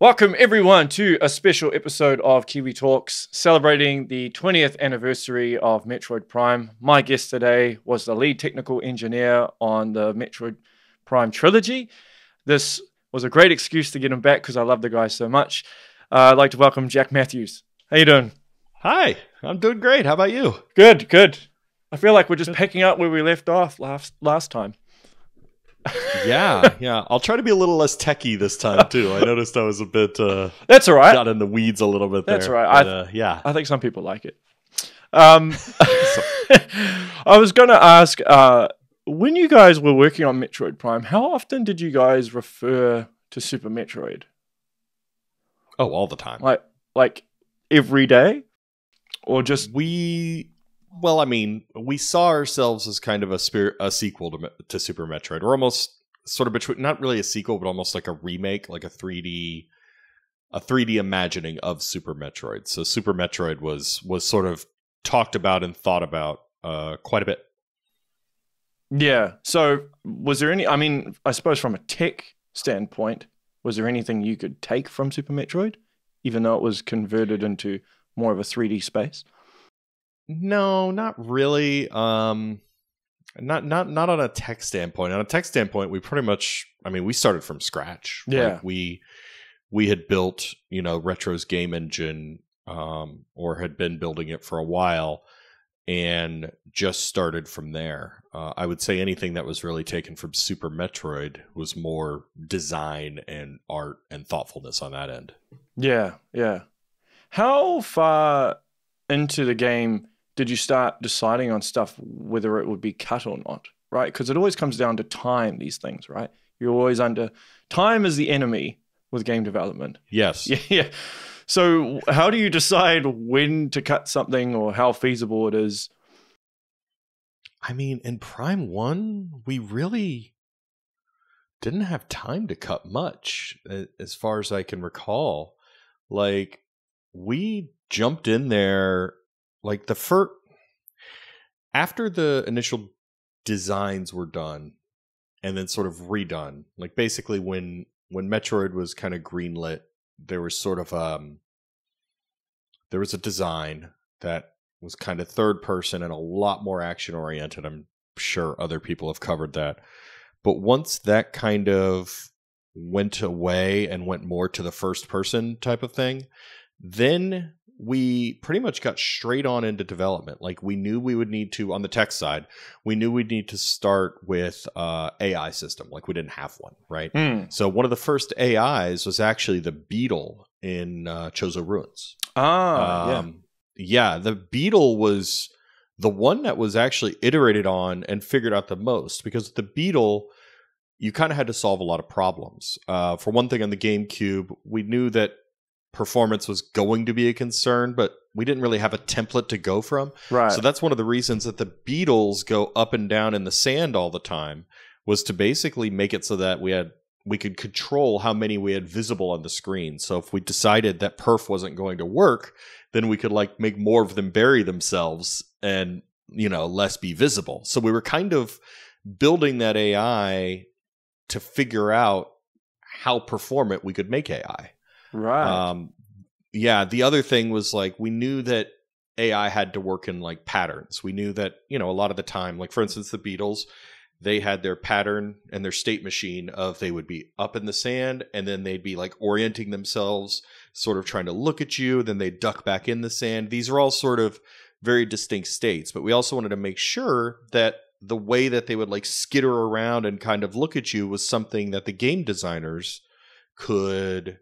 Welcome, everyone, to a special episode of Kiwi Talkz celebrating the 20th anniversary of Metroid Prime. My guest today was the lead technical engineer on the Metroid Prime trilogy. This was a great excuse to get him back because I love the guy so much. Uh, I'd like to welcome Jack Mathews. How you doing? Hi, I'm doing great. How about you? Good, good. I feel like we're just picking up where we left off last last time. Yeah, yeah. I'll try to be a little less techy this time too. I noticed I was a bit uh That's all right. got in the weeds a little bit there. That's right. But, I- uh, yeah. I think some people like it. Um, I was going to ask uh, when you guys were working on Metroid Prime, how often did you guys refer to Super Metroid? Oh, all the time. Like, like every day, or just we well, I mean, we saw ourselves as kind of a spirit, a sequel to, to Super Metroid. We're almost sort of between not really a sequel, but almost like a remake, like a 3D a 3D imagining of Super Metroid. So Super Metroid was was sort of talked about and thought about uh quite a bit. yeah? So, was there any? I mean, I suppose from a tech standpoint, was there anything you could take from Super Metroid, even though it was converted into more of a 3D space? No, not really. Um not not not on a tech standpoint. On a tech standpoint, we pretty much I mean, we started from scratch. Like, Yeah. we we had built, you know, Retro's game engine um or had been building it for a while and just started from there. Uh, I would say anything that was really taken from Super Metroid was more design and art and thoughtfulness on that end. Yeah, yeah. How far into the game did you start deciding on stuff whether it would be cut or not? Right? Because it always comes down to time, these things, right? You're always under time is the enemy with game development. Yes. Yeah, yeah. So, how do you decide when to cut something or how feasible it is? I mean, in Prime 1, we really didn't have time to cut much, as far as I can recall. Like, we jumped in there, like, the first. After the initial designs were done and then sort of redone, like, basically, when when Metroid was kind of greenlit, there was sort of um there was a design that was kind of third person and a lot more action oriented. I'm sure other people have covered that. But once that kind of went away and went more to the first person type of thing, then we pretty much got straight on into development. Like we knew we would need to on the tech side, we knew we'd need to start with uh AI system. Like we didn't have one, right? Hmm. So one of the first AIs was actually the beetle in uh, Chozo Ruins. Ah, yeah. Um, yeah, the Beetle was the one that was actually iterated on and figured out the most because the Beetle, you kind of had to solve a lot of problems. Uh, for one thing, on the GameCube, we knew that performance was going to be a concern, but we didn't really have a template to go from. Right. So that's one of the reasons that the Beetles go up and down in the sand all the time was to basically make it so that we had we could control how many we had visible on the screen. So if we decided that perf wasn't going to work, then we could like make more of them bury themselves and you know less be visible. So we were kind of building that AI to figure out how performant we could make AI. Right. Um, yeah, the other thing was like we knew that AI had to work in like patterns. We knew that you know a lot of the time, like for instance, the Beetles, they had their pattern and their state machine of they would be up in the sand and then they'd be like orienting themselves, sort of trying to look at you, then they duck back in the sand. These are all sort of very distinct states, but we also wanted to make sure that the way that they would like skitter around and kind of look at you was something that the game designers could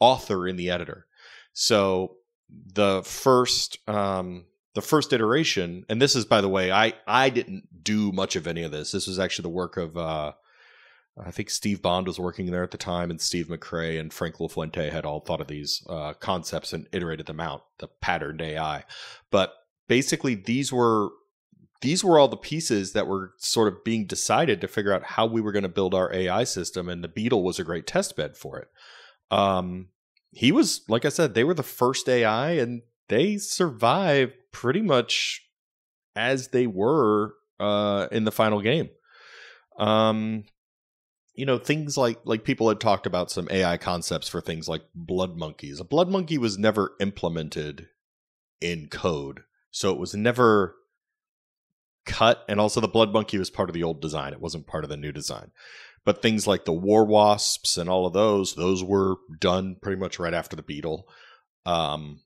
author in the editor. So the first um the first iteration and this is by the way I I didn't do much of any of this. This was actually the work of uh I think Steve Bond was working there at the time, and Steve McRae and Frank LaFuente had all thought of these uh, concepts and iterated them out, the patterned AI. But basically, these were these were all the pieces that were sort of being decided to figure out how we were going to build our AI system, and the Beetle was a great test bed for it. Um, he was, like I said, they were the first AI, and they survived pretty much as they were uh, in the final game. Um, you know things like like people had talked about some AI concepts for things like blood monkeys. A blood monkey was never implemented in code, so it was never cut. And also, the blood monkey was part of the old design; it wasn't part of the new design. But things like the war wasps and all of those, those were done pretty much right after the beetle. Um,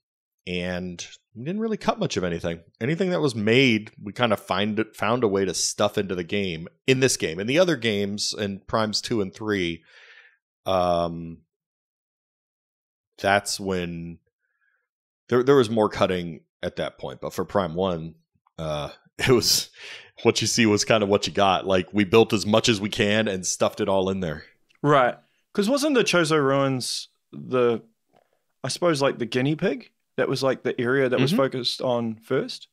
and we didn't really cut much of anything. Anything that was made, we kind of find it, found a way to stuff into the game in this game. In the other games, in Primes two and three, um, that's when there there was more cutting at that point. But for Prime one, uh, it was what you see was kind of what you got. Like we built as much as we can and stuffed it all in there. Right. Because wasn't the Chozo ruins the, I suppose, like the guinea pig? That was like the area that was Mhm. focused on first.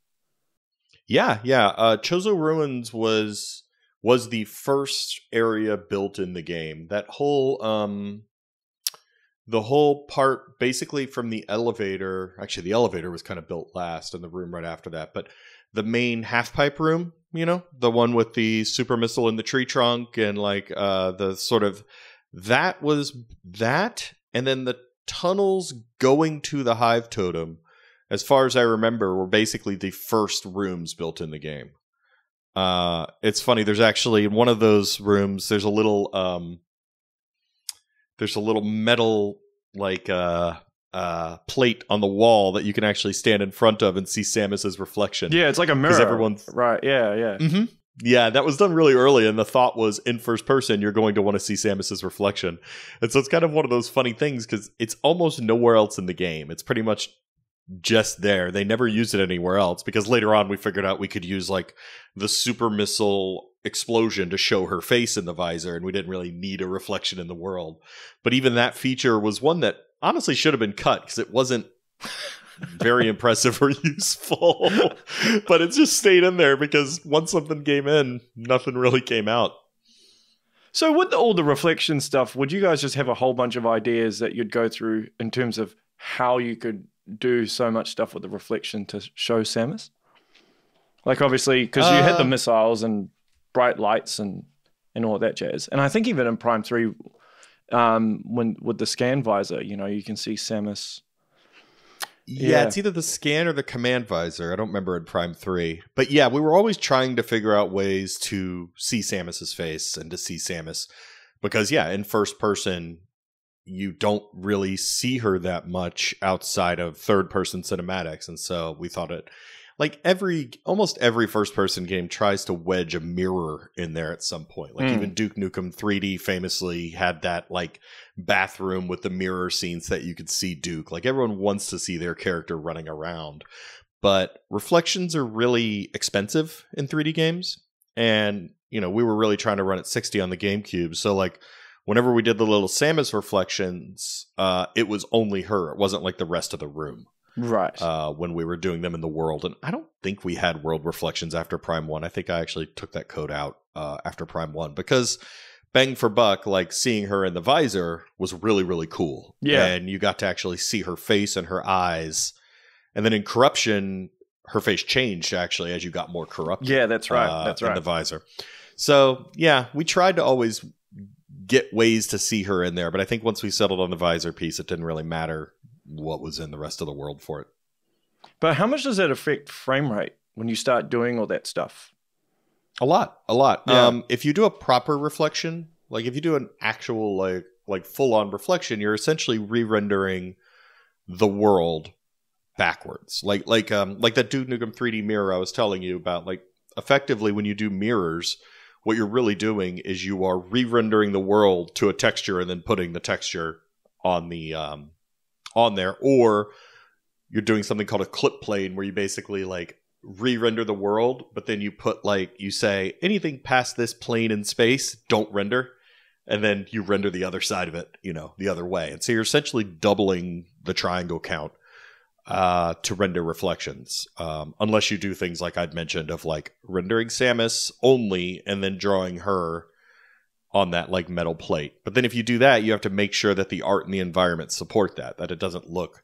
Yeah, yeah. Uh, Chozo Ruins was was the first area built in the game. That whole um, the whole part basically from the elevator. Actually, the elevator was kind of built last, and the room right after that. But the main half pipe room, you know, the one with the super missile in the tree trunk, and like uh, the sort of that was that, and then the tunnels going to the hive totem as far as I remember, were basically the first rooms built in the game. Uh, it's funny. There's actually in one of those rooms. There's a little um, there's a little metal like uh, uh, plate on the wall that you can actually stand in front of and see Samus's reflection. Yeah, it's like a mirror. everyone's- right. Yeah, yeah. hmm Yeah, that was done really early, and the thought was in first person, you're going to want to see Samus's reflection. And so it's kind of one of those funny things because it's almost nowhere else in the game. It's pretty much just there. They never used it anywhere else because later on we figured out we could use like the super missile explosion to show her face in the visor, and we didn't really need a reflection in the world. But even that feature was one that honestly should have been cut because it wasn't very impressive or useful. but it just stayed in there because once something came in, nothing really came out. So with the, all the reflection stuff, would you guys just have a whole bunch of ideas that you'd go through in terms of how you could do so much stuff with the reflection to show Samus? Like obviously, because you had the Uh, missiles and bright lights and and all that jazz. And I think even in Prime Three, um, when with the scan visor, you know, you can see Samus. Yeah, Yeah. it's either the scan or the command visor. I don't remember in Prime 3. But yeah, we were always trying to figure out ways to see Samus's face and to see Samus. Because, yeah, in first person, you don't really see her that much outside of third person cinematics. And so we thought it like every almost every first person game tries to wedge a mirror in there at some point. Like Mm. even Duke Nukem 3D famously had that like bathroom with the mirror scenes that you could see Duke. Like everyone wants to see their character running around. But reflections are really expensive in 3D games. And, you know, we were really trying to run at 60 on the GameCube. So like whenever we did the little Samus reflections, uh, it was only her. It wasn't like the rest of the room Right. uh, when we were doing them in the world. And I don't think we had world reflections after Prime 1. I think I actually took that code out uh, after Prime 1 because bang for buck, like seeing her in the visor was really, really cool. Yeah. And you got to actually see her face and her eyes. And then in Corruption, her face changed actually as you got more corrupted yeah, that's right. uh, that's in right. the visor. So yeah, we tried to always get ways to see her in there, but I think once we settled on the visor piece, it didn't really matter what was in the rest of the world for it. but how much does that affect frame rate when you start doing all that stuff? A lot, a lot. Yeah. Um, if you do a proper reflection, like if you do an actual like like full on reflection, you're essentially re-rendering the world backwards. Like like um like that Duke Nukem 3D mirror I was telling you about. Like effectively, when you do mirrors, what you're really doing is you are re-rendering the world to a texture and then putting the texture on the um on there, or you're doing something called a clip plane where you basically like re-render the world, but then you put like you say anything past this plane in space, don't render, and then you render the other side of it, you know, the other way. And so you're essentially doubling the triangle count uh, to render reflections, um, unless you do things like I'd mentioned of like rendering Samus only and then drawing her on that like metal plate. But then if you do that, you have to make sure that the art and the environment support that, that it doesn't look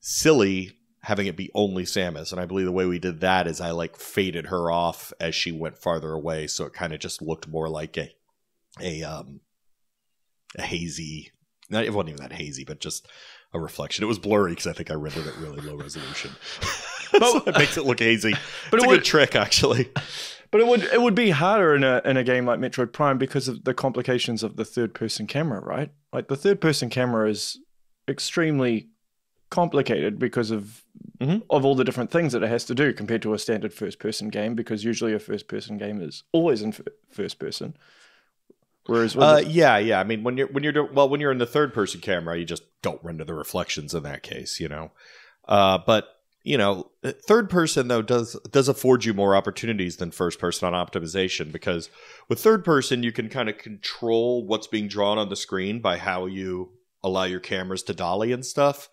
silly having it be only Samus. And I believe the way we did that is I like faded her off as she went farther away, so it kind of just looked more like a a um a hazy. Not, it wasn't even that hazy, but just a reflection. It was blurry because I think I rendered it really low resolution. so it makes it look hazy. But it's it a would, good trick, actually. But it would it would be harder in a in a game like Metroid Prime because of the complications of the third person camera, right? Like the third person camera is extremely complicated because of mm-hmm. of all the different things that it has to do compared to a standard first person game because usually a first person game is always in f- first person whereas uh, the- yeah yeah i mean when you're when you're well when you're in the third person camera you just don't render the reflections in that case you know uh, but you know third person though does does afford you more opportunities than first person on optimization because with third person you can kind of control what's being drawn on the screen by how you allow your cameras to dolly and stuff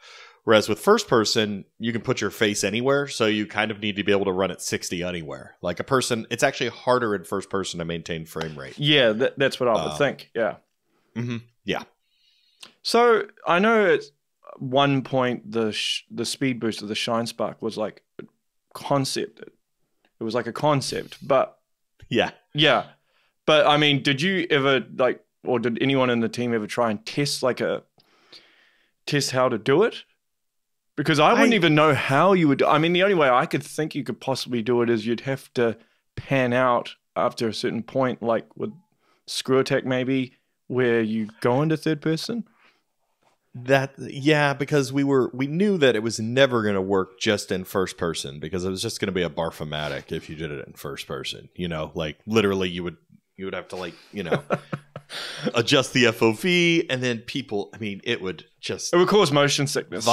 Whereas with first person, you can put your face anywhere, so you kind of need to be able to run at 60 anywhere. Like a person, it's actually harder in first person to maintain frame rate. Yeah, that, that's what I would um, think. Yeah. Mm-hmm. Yeah. So I know at one point the sh- the speed boost of the Shine Spark was like concept. It was like a concept, but yeah, yeah. But I mean, did you ever like, or did anyone in the team ever try and test like a test how to do it? because I wouldn't I, even know how you would. I mean, the only way I could think you could possibly do it is you'd have to pan out after a certain point, like with Screw Attack, maybe where you go into third person. That yeah, because we were we knew that it was never going to work just in first person because it was just going to be a barfomatic if you did it in first person. You know, like literally you would you would have to like you know adjust the FOV and then people. I mean, it would just it would cause motion sickness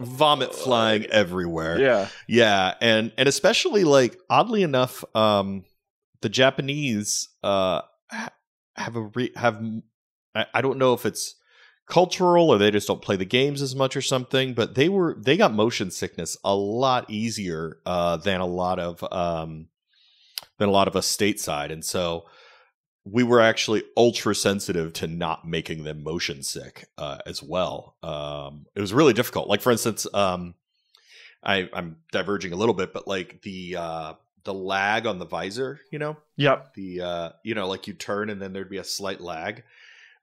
vomit flying everywhere. Yeah. Yeah, and and especially like oddly enough um the Japanese uh have a re- have I, I don't know if it's cultural or they just don't play the games as much or something, but they were they got motion sickness a lot easier uh than a lot of um than a lot of us stateside. And so we were actually ultra sensitive to not making them motion sick uh, as well. Um, it was really difficult. Like for instance, um, I, I'm diverging a little bit, but like the uh, the lag on the visor, you know, yep. The uh, you know, like you turn and then there'd be a slight lag.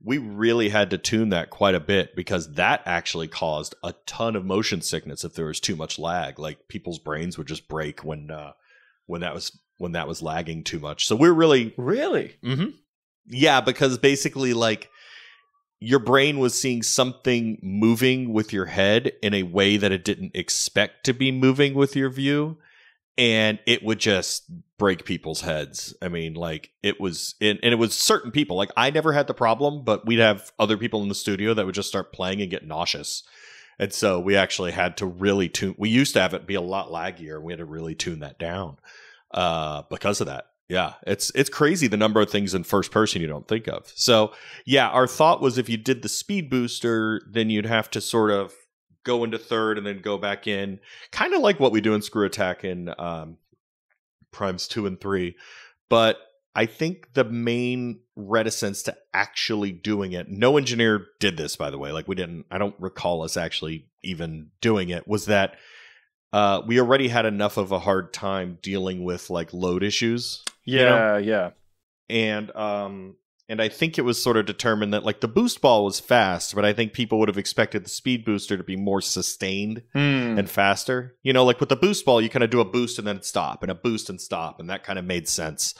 We really had to tune that quite a bit because that actually caused a ton of motion sickness if there was too much lag. Like people's brains would just break when uh, when that was when that was lagging too much. So we're really really mm-hmm. yeah, because basically like your brain was seeing something moving with your head in a way that it didn't expect to be moving with your view and it would just break people's heads. I mean, like it was, and, and, it was certain people. Like I never had the problem, but we'd have other people in the studio that would just start playing and get nauseous. And so we actually had to really tune. We used to have it be a lot laggier, and we had to really tune that down uh, because of that. Yeah, it's it's crazy the number of things in first person you don't think of. So yeah, our thought was if you did the speed booster, then you'd have to sort of go into third and then go back in, kind of like what we do in Screw Attack in um, Primes two and three. But I think the main reticence to actually doing it, no engineer did this, by the way. Like we didn't, I don't recall us actually even doing it. Was that uh, we already had enough of a hard time dealing with like load issues. Yeah, you know? yeah. And um and I think it was sort of determined that like the boost ball was fast, but I think people would have expected the speed booster to be more sustained mm. and faster. You know, like with the boost ball, you kind of do a boost and then stop and a boost and stop, and that kind of made sense.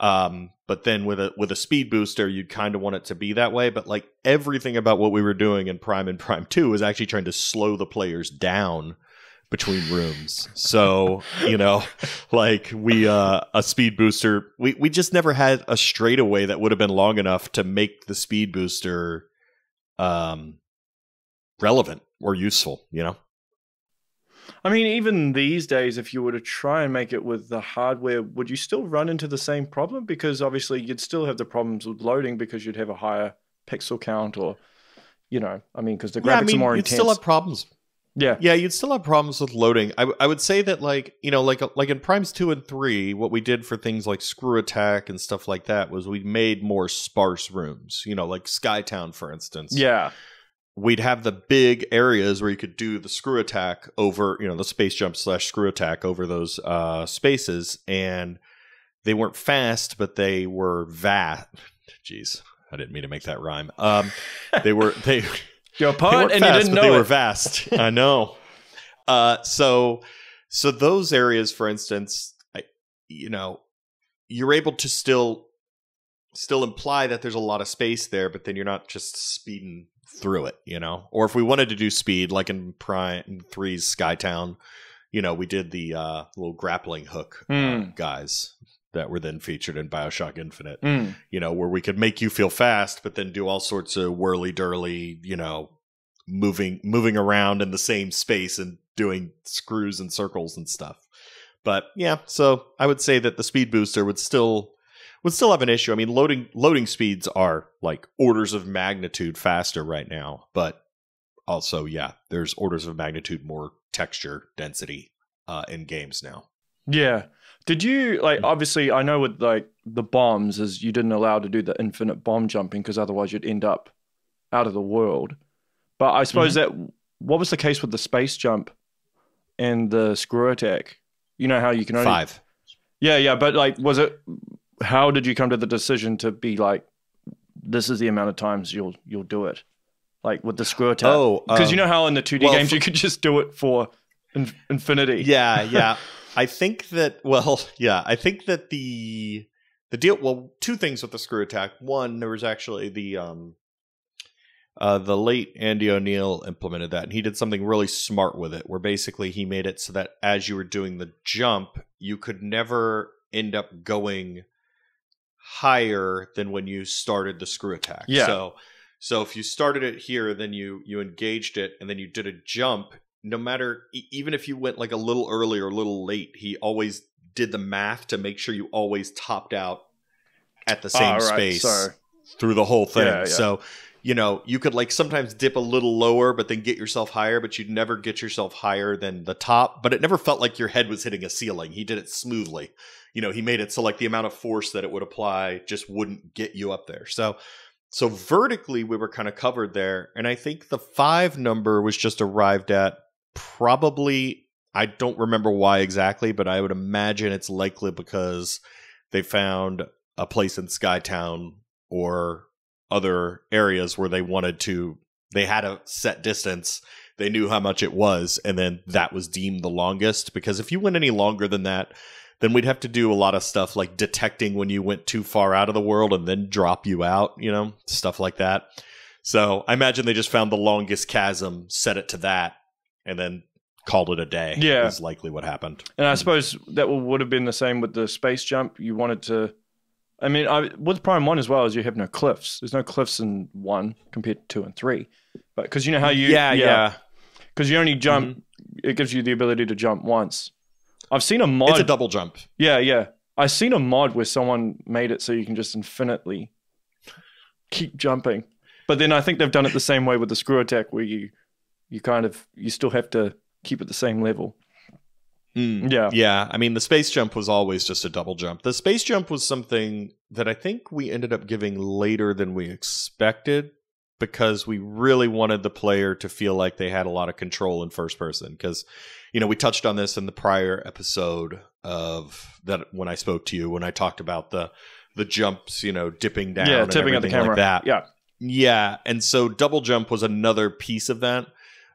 Um, but then with a with a speed booster, you'd kind of want it to be that way. But like everything about what we were doing in Prime and Prime Two was actually trying to slow the players down between rooms. So, you know, like we uh a speed booster, we we just never had a straightaway that would have been long enough to make the speed booster um relevant or useful, you know. I mean, even these days, if you were to try and make it with the hardware, would you still run into the same problem? Because obviously, you'd still have the problems with loading because you'd have a higher pixel count, or you know, I mean, because the graphics yeah, I mean, are more you'd intense. Still have problems. Yeah, yeah, you'd still have problems with loading. I, I would say that like you know like like in Primes two and three, what we did for things like Screw Attack and stuff like that was we made more sparse rooms. You know, like Skytown, for instance. Yeah, we'd have the big areas where you could do the Screw Attack over you know the space jump slash Screw Attack over those uh, spaces, and they weren't fast, but they were vast. Jeez, I didn't mean to make that rhyme. Um, they were they You're a poet and fast, you didn't know they it. were vast. I know. Uh, so so those areas, for instance, I, you know, you're able to still still imply that there's a lot of space there, but then you're not just speeding through it, you know. Or if we wanted to do speed, like in Prime Three's Skytown, you know, we did the uh, little grappling hook uh, Hmm. guys that were then featured in Bioshock Infinite Mm. you know, where we could make you feel fast, but then do all sorts of whirly durly, you know, moving moving around in the same space and doing screws and circles and stuff. But yeah, so I would say that the speed booster would still would still have an issue. I mean, loading loading speeds are like orders of magnitude faster right now, but also yeah, there's orders of magnitude more texture density uh, in games now. Yeah. Did you like obviously I know with like the bombs is you didn't allow to do the infinite bomb jumping because otherwise you'd end up out of the world. But I suppose Mm-hmm. that what was the case with the space jump and the screw attack? You know how you can only Five. Yeah, yeah, but like was it how did you come to the decision to be like this is the amount of times you'll you'll do it? Like with the screw attack. Oh, because you um, know how in the 2D well, games for- you could just do it for in- infinity. yeah yeah i think that well yeah i think that the the deal well two things with the screw attack one there was actually the um uh the late andy o'neil implemented that and he did something really smart with it where basically he made it so that as you were doing the jump you could never end up going higher than when you started the screw attack Yeah. so so if you started it here then you you engaged it and then you did a jump no matter even if you went like a little early or a little late he always did the math to make sure you always topped out at the same Ah, right, space so- through the whole thing. Yeah, yeah. so you know you could like sometimes dip a little lower but then get yourself higher but you'd never get yourself higher than the top. But it never felt like your head was hitting a ceiling. He did it smoothly. You know he made it so like the amount of force that it would apply just wouldn't get you up there. So so vertically we were kind of covered there and i think the five number was just arrived at probably i don't remember why exactly but i would imagine it's likely because they found a place in skytown or other areas where they wanted to they had a set distance they knew how much it was and then that was deemed the longest. Because if you went any longer than that then we'd have to do a lot of stuff like detecting when you went too far out of the world and then drop you out you know stuff like that. So i imagine they just found the longest chasm set it to that and then called it a day Yeah. is likely what happened And I hmm. suppose that would have been the same with the space jump. You wanted to, I mean, I, with Prime One as well as you have no cliffs. There's no cliffs in one compared to two and three, but because you know how you, yeah yeah because you only jump, mm-hmm. it gives you the ability to jump once. I've seen a mod. it's a double jump yeah, yeah. I've seen a mod where someone made it so you can just infinitely keep jumping. But then I think they've done it the same way with the screw attack, where you, you kind of, you still have to keep at the same level. Mm. Yeah. Yeah, I mean the space jump was always just a double jump. The space jump was something that I think we ended up giving later than we expected because we really wanted the player to feel like they had a lot of control in first person because you know, we touched on this in the prior episode of that when I spoke to you when I talked about the the jumps, you know, dipping down yeah, and tipping at the camera. like that. Yeah. Yeah, and so double jump was another piece of that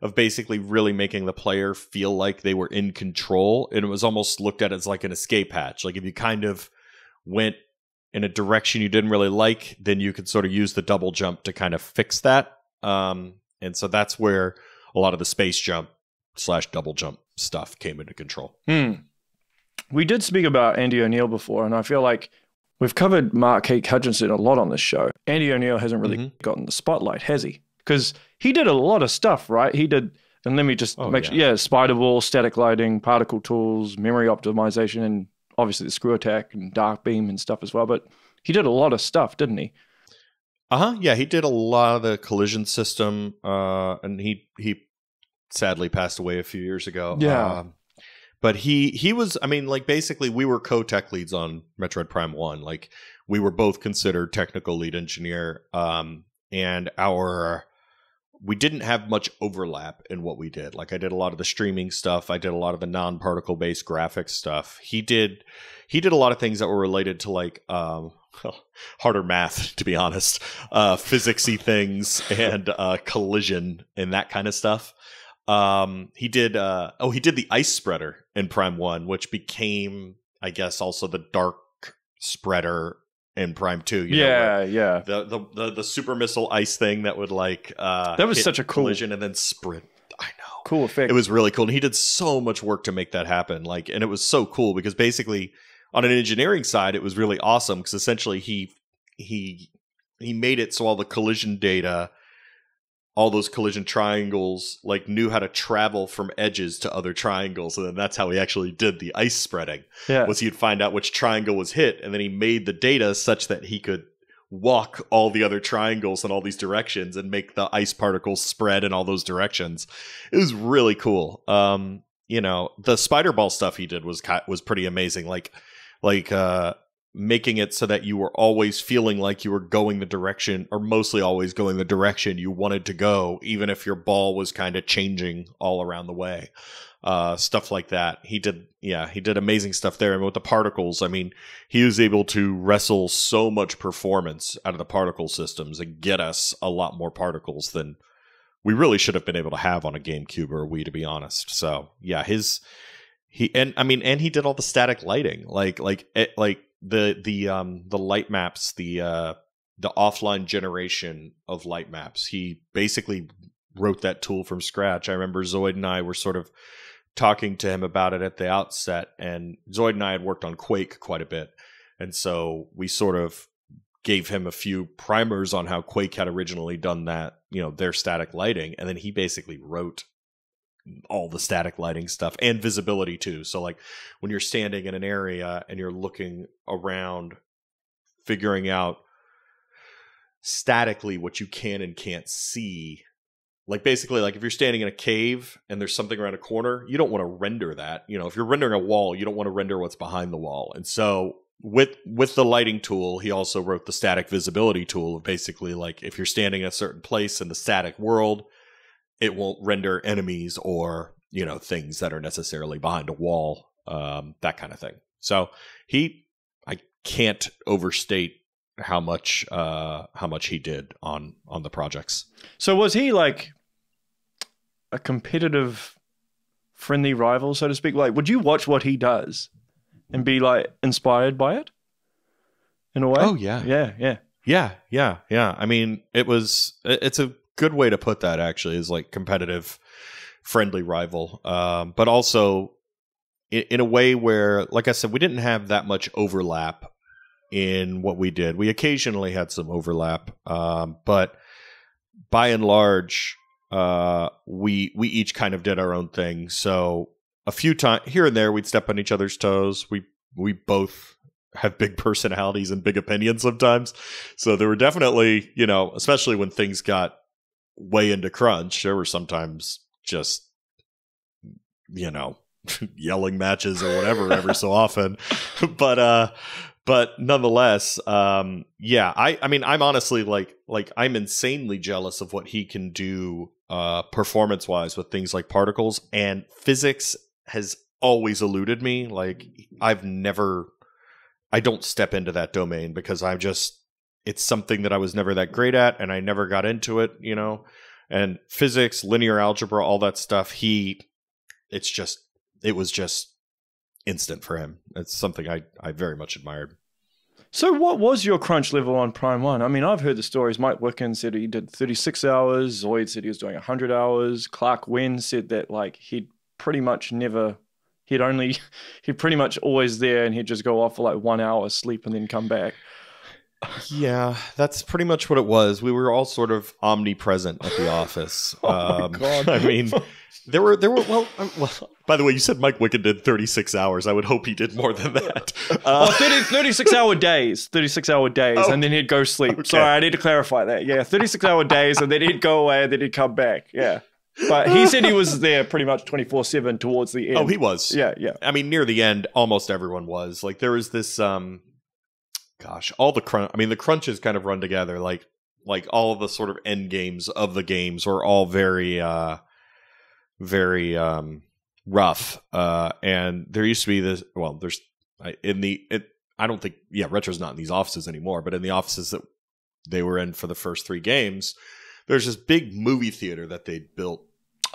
of basically really making the player feel like they were in control and it was almost looked at as like an escape hatch. Like if you kind of went in a direction you didn't really like, then you could sort of use the double jump to kind of fix that. Um, and so that's where a lot of the space jump slash double jump stuff came into control. Hmm. We did speak about Andy O'Neil before, and I feel like we've covered Mark Haigh-Hutchinson a lot on this show. Andy O'Neil hasn't really Mhm. gotten the spotlight, has he? Because he did a lot of stuff, right? He did, and let me just Oh, make yeah. sure, yeah, spider ball, static lighting, particle tools, memory optimization, and obviously the screw attack and dark beam and stuff as well. But he did a lot of stuff, didn't he? Uh huh. Yeah, he did a lot of the collision system, uh, and he he sadly passed away a few years ago. Yeah. Um, but he he was. I mean, like basically, we were co-tech leads on Metroid Prime One. Like we were both considered technical lead engineer, um, and our we didn't have much overlap in what we did. Like I did a lot of the streaming stuff, I did a lot of the non-particle based graphics stuff. He did he did a lot of things that were related to like um harder math to be honest, uh physicsy things and uh collision and that kind of stuff. Um he did uh oh he did the ice spreader in Prime 1 which became I guess also the dark spreader in Prime Two. You yeah, know, yeah. the, the the the super missile ice thing that would like uh That was such a cool- collision and then sprint. I know Cool effect. it was really cool, and he did so much work to make that happen. Like, and it was so cool because basically on an engineering side, it was really awesome because essentially he he he made it so all the collision data all those collision triangles like knew how to travel from edges to other triangles and then that's how he actually did the ice spreading yeah. was he'd find out which triangle was hit and then he made the data such that he could walk all the other triangles in all these directions and make the ice particles spread in all those directions. It was really cool. Um you know the spider ball stuff he did was was pretty amazing. Like like uh making it so that you were always feeling like you were going the direction or mostly always going the direction you wanted to go even if your ball was kind of changing all around the way. Uh stuff like that. He did yeah he did amazing stuff there. And with the particles i mean he was able to wrestle so much performance out of the particle systems and get us a lot more particles than we really should have been able to have on a GameCube or a Wii, to be honest. So yeah, his he and I mean, and he did all the static lighting, like like it, like the the um the light maps, the uh the offline generation of light maps. He basically wrote that tool from scratch. I remember Zoid and I were sort of talking to him about it at the outset, and Zoid and I had worked on Quake quite a bit, and so we sort of gave him a few primers on how Quake had originally done that, you know, their static lighting, and then he basically wrote all the static lighting stuff and visibility too. So like when you're standing in an area and you're looking around figuring out statically what you can and can't see like basically like if you're standing in a cave and there's something around a corner you don't want to render that you know if you're rendering a wall you don't want to render what's behind the wall and so with with the lighting tool he also wrote the static visibility tool of basically like if you're standing in a certain place in the static world it won't render enemies or you know things that are necessarily behind a wall um that kind of thing so he i can't overstate how much uh how much he did on on the projects So was he like a competitive, friendly rival, so to speak? Like, would you watch what he does and be like inspired by it? In a way. Oh, yeah. Yeah. Yeah. Yeah, yeah, yeah. I mean, it was it's a good way to put that actually is like competitive friendly rival. Um but also in, in a way where like I said we didn't have that much overlap in what we did. We occasionally had some overlap, um but by and large uh we we each kind of did our own thing. So a few times here and there we'd step on each other's toes. We we both have big personalities and big opinions sometimes. So there were definitely, you know, especially when things got way into crunch, there were sometimes just, you know, yelling matches or whatever every so often. But, uh, but nonetheless, um, yeah, I, I mean, I'm honestly like, like I'm insanely jealous of what he can do, uh, performance wise with things like particles and physics has always eluded me. Like I've never, I don't step into that domain because I'm just it's something that I was never that great at and I never got into it, you know. And physics, linear algebra, all that stuff, he it's just it was just instant for him. It's something I I very much admired. So what was your crunch level on Prime 1? I mean, I've heard the stories. Mike Wikan said he did 36 hours. Zoid said he was doing 100 hours. Clark Wen said that like he'd pretty much never he'd only he'd pretty much always there and he'd just go off for like 1 hour sleep and then come back. Yeah, that's pretty much what it was. We were all sort of omnipresent at the office. Oh my Um, God. I mean, there were there were well, um, well. By the way, you said Mike Wikan did 36 hours. I would hope he did more than that. Oh, Uh, 30, 36 hour days, 36 hour days, Oh. and then he'd go sleep. Okay. Sorry, I need to clarify that. Yeah, 36 hour days, and then he'd go away, and then he'd come back. Yeah. But he said he was there pretty much 24 7 towards the end. oh, he was. Yeah, yeah. I mean, near the end, almost everyone was. Like, there was this, um, gosh, all the crunch. I mean, the crunches kind of run together. Like, like all of the sort of end games of the games were all very uh very um rough uh and there used to be this well there's in the it i don't think yeah retro's not in these offices anymore but in the offices that they were in for the first three games there's this big movie theater that they built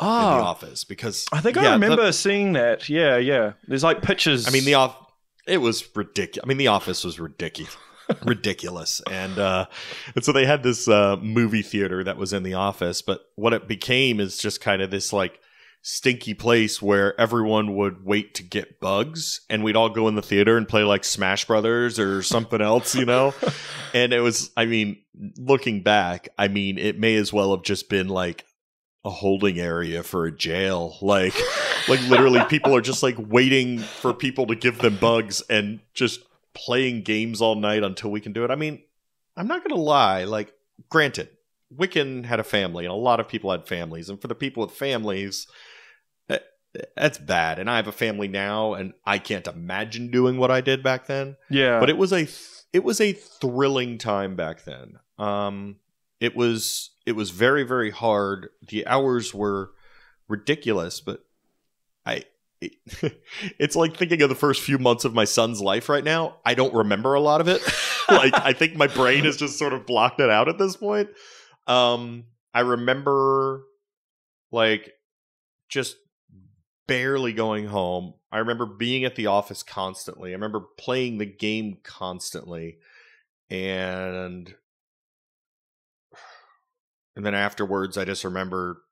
in the Ah, office because I think yeah, I the- remember seeing that. Yeah, yeah. There's like pictures. I mean, the off it was ridiculous. I mean, the office was ridiculous, ridiculous, and uh, and so they had this uh, movie theater that was in the office. But what it became is just kind of this like stinky place where everyone would wait to get bugs, and we'd all go in the theater and play like Smash Brothers or something else, you know. and it was, I mean, looking back, I mean, it may as well have just been like a holding area for a jail, like like literally people are just like waiting for people to give them bugs and just playing games all night until we can do it. I mean i'm not gonna lie like granted wikan had a family and a lot of people had families. And for the people with families that, that's bad. And i have a family now and i can't imagine doing what i did back then. Yeah, but it was a it was a thrilling time back then. Um, it was it was very very hard. The hours were ridiculous, but I it, it's like thinking of the first few months of my son's life right now. I don't remember a lot of it. like I think my brain has just sort of blocked it out at this point. Um, I remember like just barely going home. I remember being at the office constantly. I remember playing the game constantly. And and then afterwards I just remember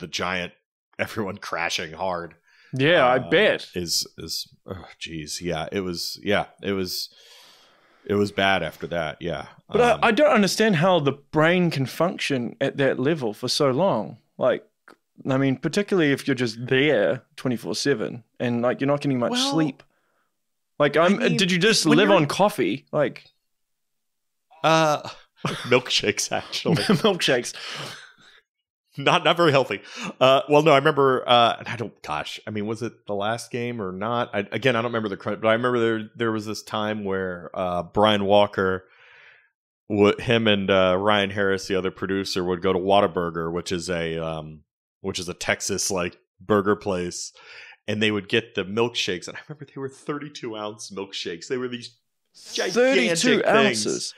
the giant everyone crashing hard yeah, I uh, bet. is is oh geez yeah it was yeah it was it was bad after that yeah But Um, I, I don't understand how the brain can function at that level for so long. Like, I mean, particularly if you're just there 24 7 and like you're not getting much Well, sleep. Like, I'm, mean, did you just live on coffee? Like, uh milkshakes actually milkshakes. not not very healthy. Uh, well, no, I remember. Uh, I don't. Gosh, I mean, was it the last game or not? I, again, I don't remember the credit, but I remember there there was this time where uh, Bryan Walker, would, him and uh, Ryan Harris, the other producer, would go to Whataburger, which is a um, which is a Texas like burger place, and they would get the milkshakes. And I remember they were thirty two ounce milkshakes. They were these 32 gigantic things. ounces.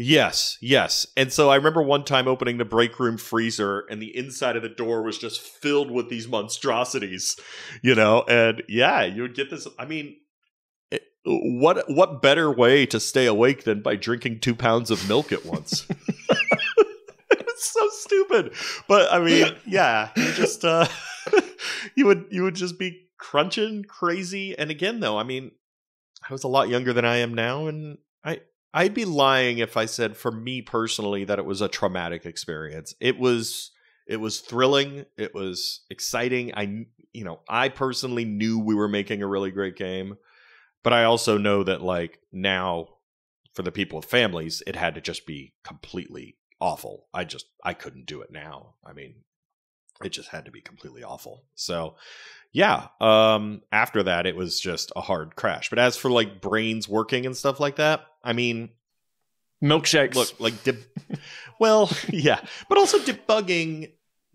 Yes, yes. And so I remember one time opening the break room freezer and the inside of the door was just filled with these monstrosities, you know? And yeah, you would get this. I mean, it, what what better way to stay awake than by drinking two pounds of milk at once? it's so stupid. But I mean, yeah, you just uh you would you would just be crunching crazy. And again though, I mean, I was a lot younger than I am now and I I'd be lying if I said for me personally that it was a traumatic experience. It was it was thrilling, it was exciting. I you know, I personally knew we were making a really great game, but I also know that like now for the people with families, it had to just be completely awful. I just I couldn't do it now. I mean, it just had to be completely awful. So, yeah, um after that it was just a hard crash. But as for like brains working and stuff like that, I mean, Milkshakes. look, like deb- well, yeah, but also debugging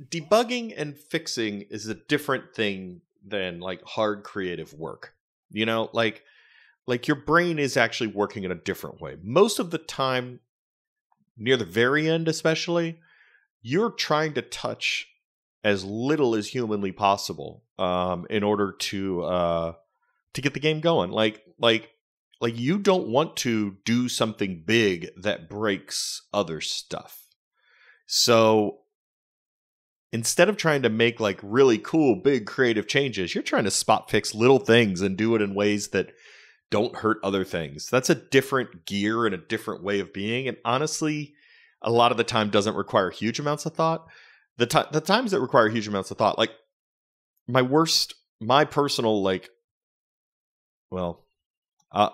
debugging and fixing is a different thing than like hard creative work. You know, like like your brain is actually working in a different way. Most of the time near the very end especially, you're trying to touch as little as humanly possible um in order to uh to get the game going. Like like like you don't want to do something big that breaks other stuff. So instead of trying to make like really cool big creative changes, you're trying to spot fix little things and do it in ways that don't hurt other things. That's a different gear and a different way of being and honestly a lot of the time doesn't require huge amounts of thought. The ti the times that require huge amounts of thought like my worst my personal like well uh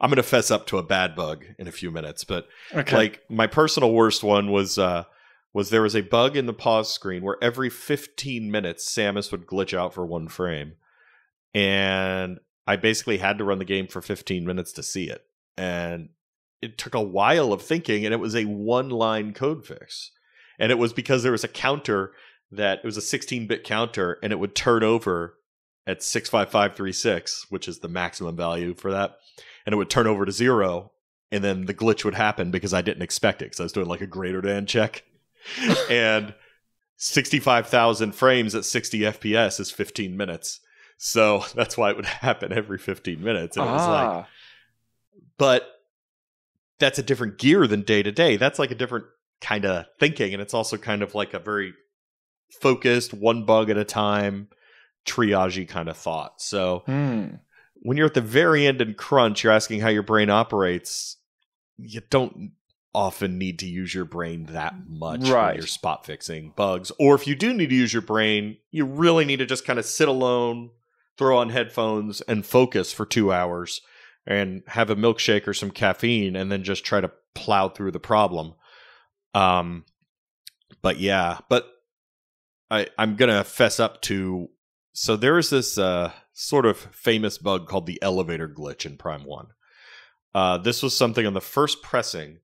I'm going to fess up to a bad bug in a few minutes, but okay. like my personal worst one was uh was there was a bug in the pause screen where every 15 minutes Samus would glitch out for one frame and I basically had to run the game for 15 minutes to see it. And it took a while of thinking, and it was a one line code fix, and it was because there was a counter that it was a 16 bit counter, and it would turn over at 65536, which is the maximum value for that, and it would turn over to zero, and then the glitch would happen because I didn't expect it because I was doing like a greater than check, and 65,000 frames at 60 FPS is 15 minutes. So that's why it would happen every 15 minutes. And it was like, Ah. but that's a different gear than day to day. That's like a different kind of thinking. And it's also kind of like a very focused, one bug at a time, triagey kind of thought. So Hmm. when you're at the very end in crunch, you're asking how your brain operates. You don't often need to use your brain that much when Right. you're spot fixing bugs. Or if you do need to use your brain, you really need to just kind of sit alone, throw on headphones, and focus for two hours and have a milkshake or some caffeine and then just try to plow through the problem. Um but yeah, but I I'm gonna fess up to so there is this uh sort of famous bug called the elevator glitch in Prime One. Uh, this was something on the first pressing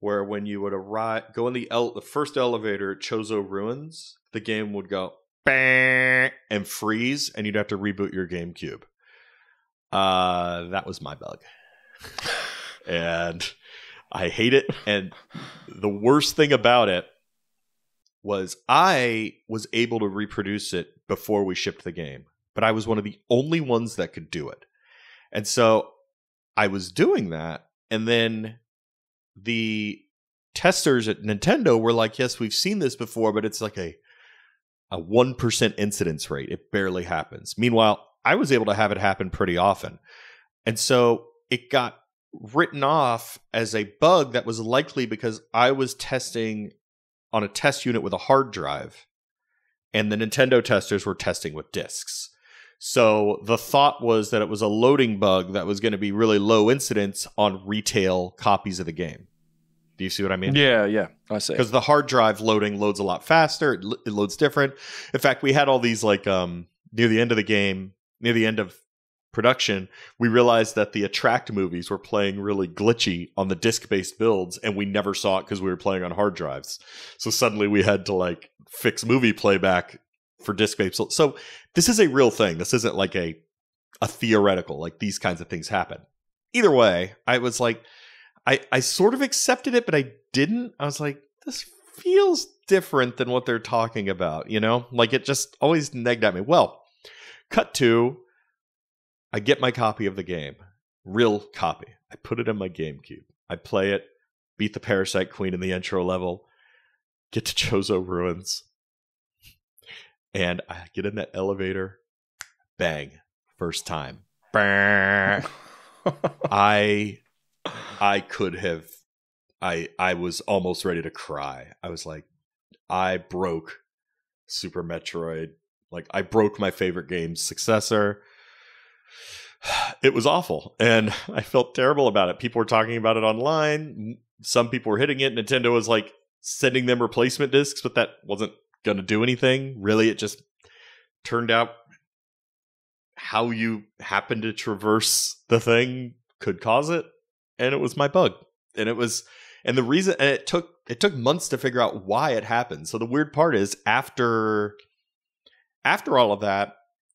where when you would arrive, go in the el- the first elevator at Chozo Ruins, the game would go "Bang," and freeze, and you'd have to reboot your GameCube. Uh, that was my bug, and I hate it. And the worst thing about it was I was able to reproduce it before we shipped the game, but I was one of the only ones that could do it. And so I was doing that, and then the testers at Nintendo were like, "Yes, we've seen this before, but it's like a a 1% incidence rate. It barely happens." Meanwhile, I was able to have it happen pretty often. And so it got written off as a bug that was likely because I was testing on a test unit with a hard drive and the Nintendo testers were testing with disks. So the thought was that it was a loading bug that was going to be really low incidence on retail copies of the game. Do you see what I mean? Yeah, yeah, I see. Because the hard drive loading loads a lot faster. It, lo- it loads different. In fact, we had all these like um near the end of the game, near the end of production, we realized that the attract movies were playing really glitchy on the disc based builds, and we never saw it because we were playing on hard drives. So suddenly we had to like fix movie playback for disc based. So this is a real thing. This isn't like a a theoretical. Like these kinds of things happen. Either way, I was like, I I sort of accepted it, but I didn't. I was like, this feels different than what they're talking about. You know, like it just always negged at me. Well, cut to, I get my copy of the game, real copy. I put it in my GameCube. I play it, beat the Parasite Queen in the intro level, get to Chozo Ruins, and I get in that elevator. Bang! First time. I I could have I I was almost ready to cry. I was like I broke Super Metroid. Like I broke my favorite game's successor. It was awful and I felt terrible about it. People were talking about it online. Some people were hitting it. Nintendo was like sending them replacement discs, but that wasn't going to do anything. Really, it just turned out how you happen to traverse the thing could cause it and it was my bug and it was and the reason and it took it took months to figure out why it happened so the weird part is after after all of that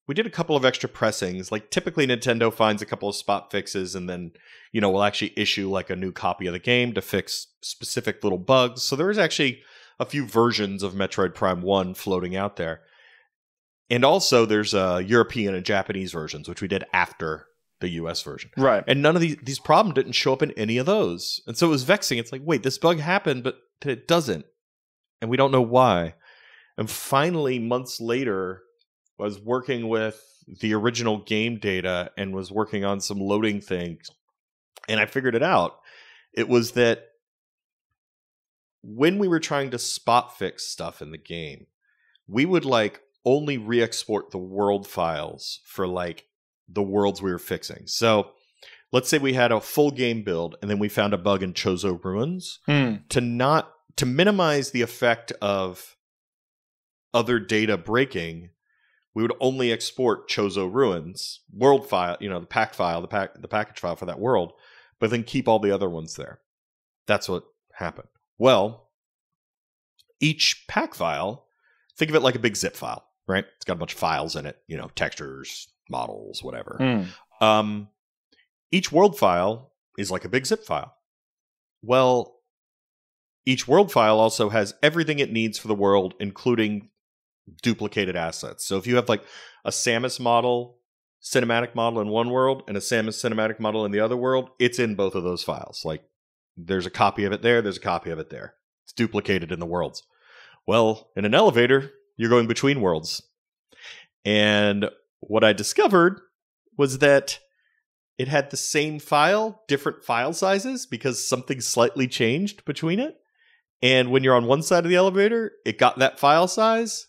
we did a couple of extra pressings like typically nintendo finds a couple of spot fixes and then you know we'll actually issue like a new copy of the game to fix specific little bugs so there was actually a few versions of metroid prime 1 floating out there and also there's uh european and japanese versions which we did after the us version right. and none of these these problems didn't show up in any of those. And so it was vexing. It's like, wait, this bug happened, but it doesn't. And we don't know why. And finally, months later, was working with the original game data and was working on some loading things. And I figured it out. It was that when we were trying to spot fix stuff in the game, we would like only re export the world files for like the worlds we were fixing. So let's say we had a full game build and then we found a bug in Chozo Ruins Hmm. to not to minimize the effect of other data breaking, we would only export Chozo Ruins world file, you know, the pack file, the pack the package file for that world, but then keep all the other ones there. That's what happened. Well, each pack file, think of it like a big zip file, right? It's got a bunch of files in it, you know, textures, models, whatever. Mm. Um, each world file is like a big zip file. Well, each world file also has everything it needs for the world, including duplicated assets. So if you have like a Samus model, cinematic model in one world, and a Samus cinematic model in the other world, it's in both of those files. Like there's a copy of it there, there's a copy of it there. It's duplicated in the worlds. Well, in an elevator, you're going between worlds. And what I discovered was that it had the same file, different file sizes because something slightly changed between it. And when you're on one side of the elevator, it got that file size,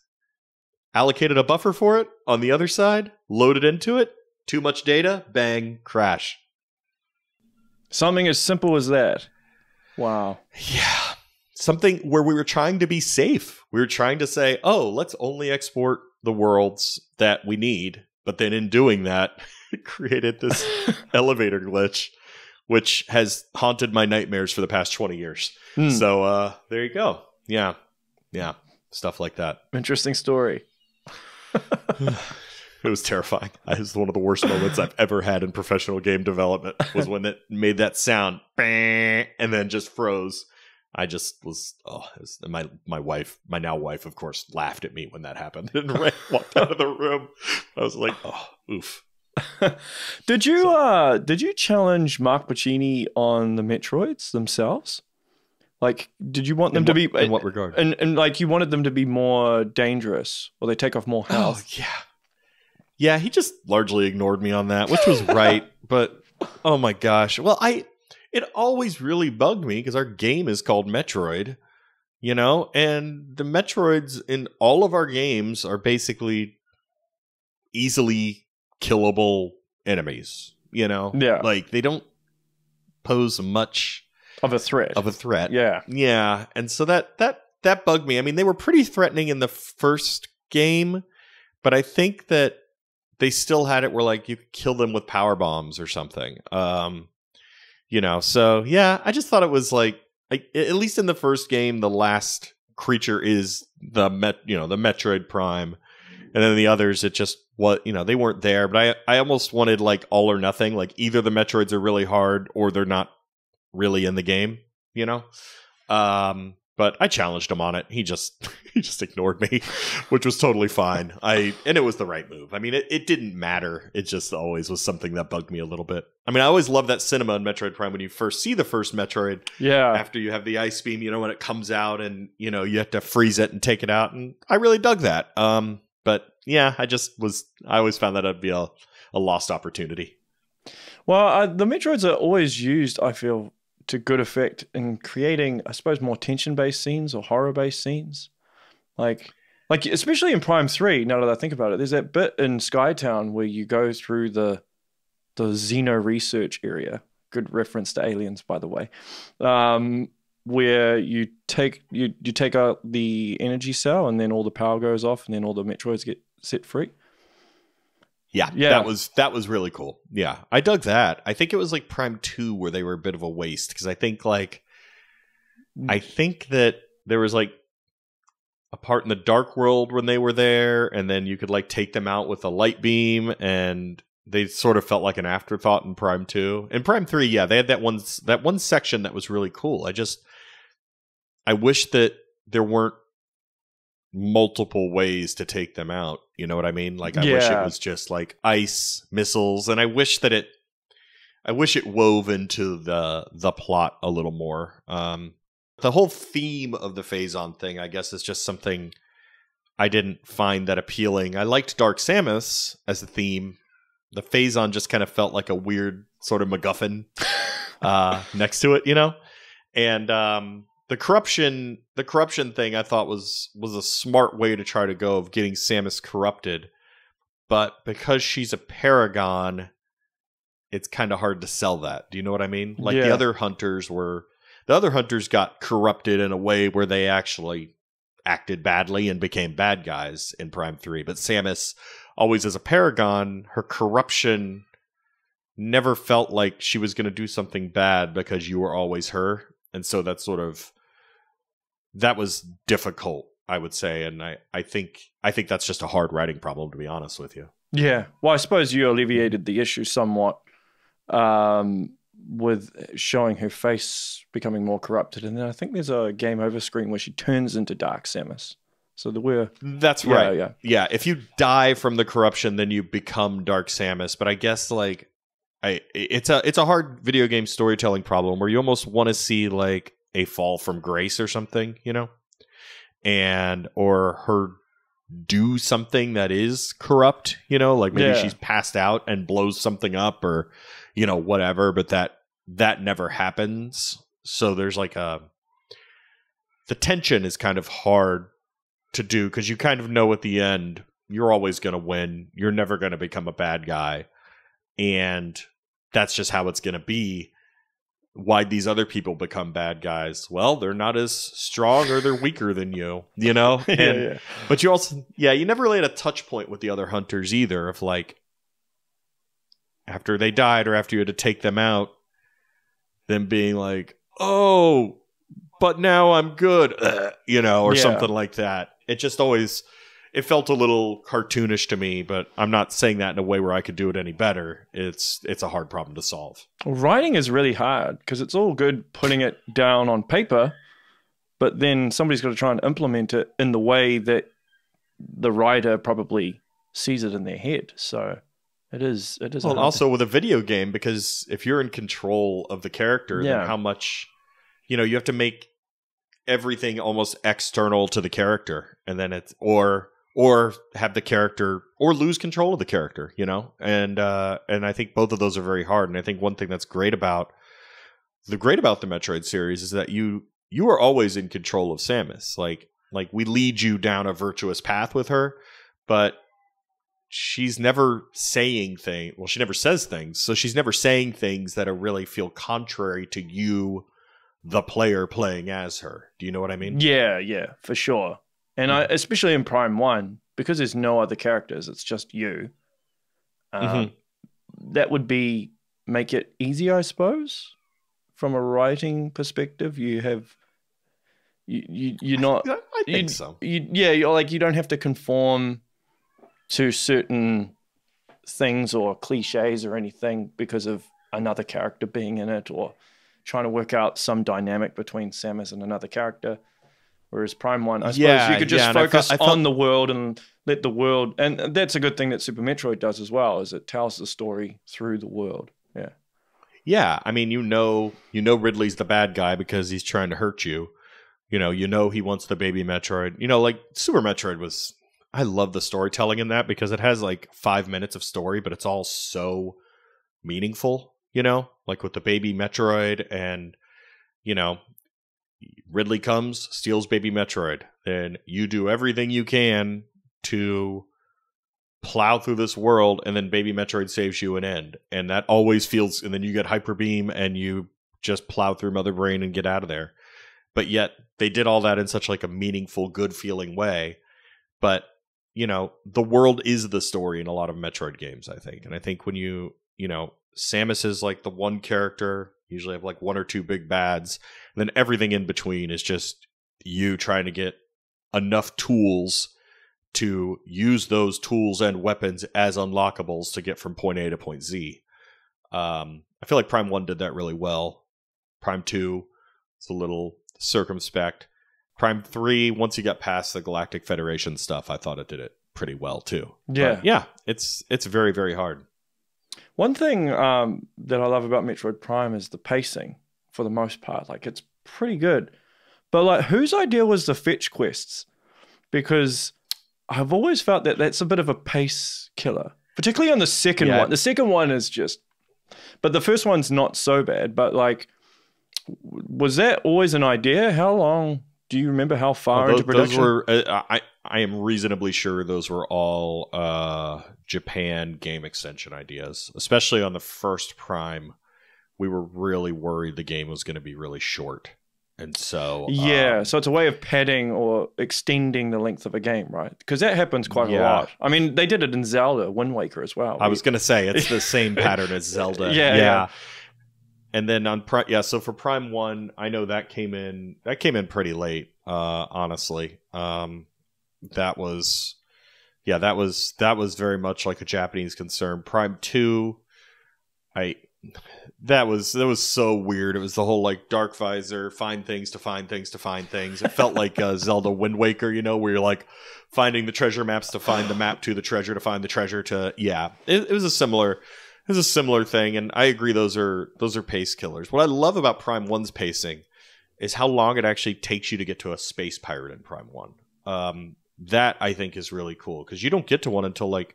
allocated a buffer for it on the other side, loaded into it, too much data, bang, crash. Something as simple as that. Wow. Yeah. Something where we were trying to be safe. We were trying to say, oh, let's only export the worlds that we need. But then in doing that, it created this elevator glitch, which has haunted my nightmares for the past 20 years. Hmm. So uh, there you go. Yeah. Yeah. Stuff like that. Interesting story. It was terrifying. It was one of the worst moments I've ever had in professional game development. Was when it made that sound, and then just froze. I just was. Oh, was, my my wife, my now wife, of course, laughed at me when that happened and ran, walked out of the room. I was like, oh, oof. did you uh did you challenge Mark Pacini on the Metroids themselves? Like, did you want them In to what- be in what regard? And and like you wanted them to be more dangerous, or they take off more health. Oh health? yeah, yeah. He just largely ignored me on that, which was right. but oh my gosh, well, I it always really bugged me because our game is called Metroid, you know, and the Metroids in all of our games are basically easily killable enemies. You know, Yeah. like they don't pose much Of a threat. of a threat. yeah. Yeah, and so that that that bugged me. I mean, they were pretty threatening in the first game, but I think that they still had it where like you could kill them with power bombs or something. Um, you know, so yeah, I just thought it was like, like at least in the first game, the last creature is the met, you know, the Metroid Prime, and then the others, it just what you know they weren't there. But I I almost wanted like all or nothing, like either the Metroids are really hard or they're not really in the game, you know. Um, but I challenged him on it. He just he just ignored me, which was totally fine. I and it was the right move. I mean, it, it didn't matter. It just always was something that bugged me a little bit. I mean, I always love that cinema in Metroid Prime when you first see the first Metroid Yeah. after you have the ice beam, you know, when it comes out and you know you have to freeze it and take it out, and I really dug that. Um, but yeah, I just was I always found that would be a, a lost opportunity. Well, uh, the Metroids are always used, I feel, to good effect in creating, I suppose, more tension-based scenes or horror-based scenes. Like, like especially in Prime Three. Now that I think about it, there's that bit in Skytown where you go through the the Xeno research area. Good reference to aliens, by the way. Um, where you take you you take out the energy cell, and then all the power goes off, and then all the Metroids get set free. Yeah, Yeah. that was that was really cool. Yeah, I dug that. I think it was like Prime Two where they were a bit of a waste because I think like I mm. think that there was like a part in the Dark World when they were there, and then you could like take them out with a light beam, and they sort of felt like an afterthought in Prime Two. In Prime Three, yeah, they had that one that one section that was really cool. I just I wish that there weren't multiple ways to take them out. You know what I mean? Like I wish it was just like ice missiles, and I wish that it, I wish it wove into the the plot a little more. Um, the whole theme of the Phazon thing, I guess, is just something I didn't find that appealing. I liked Dark Samus as a theme. The Phazon just kind of felt like a weird sort of MacGuffin uh, next to it, you know. And um, the corruption, the corruption thing, I thought was was a smart way to try to go of getting Samus corrupted. But because she's a paragon, it's kind of hard to sell that. Do you know what I mean? Like the other hunters were, the other hunters got corrupted in a way where they actually acted badly and became bad guys in Prime Three. But Samus, always as a paragon, her corruption never felt like she was going to do something bad because you were always her. and so that's sort of that was difficult, I would say, and I I think I think that's just a hard writing problem to be honest with you. Yeah. Well, I suppose you alleviated the issue somewhat um, with showing her face becoming more corrupted, and then I think there's a game over screen where she turns into Dark Samus. So there were That's yeah, right. yeah. Yeah, if you die from the corruption, then you become Dark Samus. But I guess like I it's a it's a hard video game storytelling problem where you almost want to see like a fall from grace or something, you know? And or her do something that is corrupt, you know, like maybe Yeah. she's passed out and blows something up or you know, whatever, but that that never happens. So there's like a the tension is kind of hard to do because you kind of know at the end you're always going to win. You're never going to become a bad guy. And that's just how it's going to be. Why these other people become bad guys? Well, they're not as strong or they're weaker than you, you know? And- yeah. But you also, yeah, you never really had a touch point with the other hunters either of like, after they died or after you had to take them out, them being like, oh, but now I'm good, Ugh, you know, or Yeah. something like that. It just always, it felt a little cartoonish to me, but I'm not saying that in a way where I could do it any better. It's, it's a hard problem to solve. Well, writing is really hard because it's all good putting it down on paper, but then somebody's got to try and implement it in the way that the writer probably sees it in their head. So it is. It is. Well, also with a video game, because if you're in control of the character, Yeah. then how much, you know, you have to make everything almost external to the character, and then it's or or have the character or lose control of the character, you know, and uh, and I think both of those are very hard. And I think one thing that's great about the great about the Metroid series is that you you are always in control of Samus. Like like we lead you down a virtuous path with her, but she's never saying things. Well, she never says things, so she's never saying things that are really feel contrary to you, the player playing as her. Do you know what I mean? Yeah, yeah, for sure. And I, especially in Prime One, because there's no other characters, it's just you. Um, Mhm. That would be make it easier, I suppose, from a writing perspective. You have you you you're not I I think you, so. You, yeah, you're like you don't have to conform to certain things or cliches or anything because of another character being in it or trying to work out some dynamic between Samus and another character. Whereas Prime One, I suppose Yeah, you could just yeah, and I focus felt- I felt- on the world and let the world, and that's a good thing that Super Metroid does as well, is it tells the story through the world. Yeah, Yeah, I mean, you know, you know Ridley's the bad guy because he's trying to hurt you. You know, you know he wants the baby Metroid. You know, like Super Metroid was. I love the storytelling in that because it has like five minutes of story, but it's all so meaningful. You know, like with the baby Metroid, and you know, Ridley comes, steals baby Metroid. Then you do everything you can to plow through this world and then baby metroid saves you an end. And that always feels and then you get hyper beam and you just plow through mother brain and get out of there. But yet they did all that in such like a meaningful good feeling way. But you know the world is the story in a lot of metroid games i think. And i think when you you know samus is like the one character usually have like one or two big bads and then everything in between is just you trying to get enough tools to use those tools and weapons as unlockables to get from point A to point Z. Um, I feel like Prime 1 did that really well. Prime 2 is a little circumspect. Prime 3, once you got past the Galactic Federation stuff, I thought it did it pretty well too. yeah. But yeah, it's it's very very hard. One thing um, that I love about Metroid Prime is the pacing for the most part. Like it's pretty good. But like whose idea was the fetch quests? Because I've always felt that that's a bit of a pace killer, particularly on the second Yeah. one. The second one is just but the first one's not so bad, but like was that always an idea? How long do you remember how far those, into production? were uh, I I am reasonably sure those were all uh, Japan game extension ideas, especially on the first Prime. We were really worried the game was going to be really short, and so Yeah, um, so it's a way of padding or extending the length of a game, right? Because that happens quite a lot. I mean, they did it in Zelda, Wind Waker as well. I was going to say it's the same pattern as Zelda. Yeah, yeah. And then on yeah. So for Prime One, I know that came in that came in pretty late. Uh, honestly, um, that was yeah, that was that was very much like a Japanese concern. Prime Two, I that was that was so weird. It was the whole like dark visor, find things to find things to find things. It felt like uh, Zelda Wind Waker, you know, where you're like finding the treasure maps to find the map to the treasure to find the treasure to yeah. It, it was a similar was a similar thing, and I agree those are those are pace killers. What I love about Prime One's pacing is how long it actually takes you to get to a space pirate in Prime One. Um, that I think is really cool because you don't get to one until like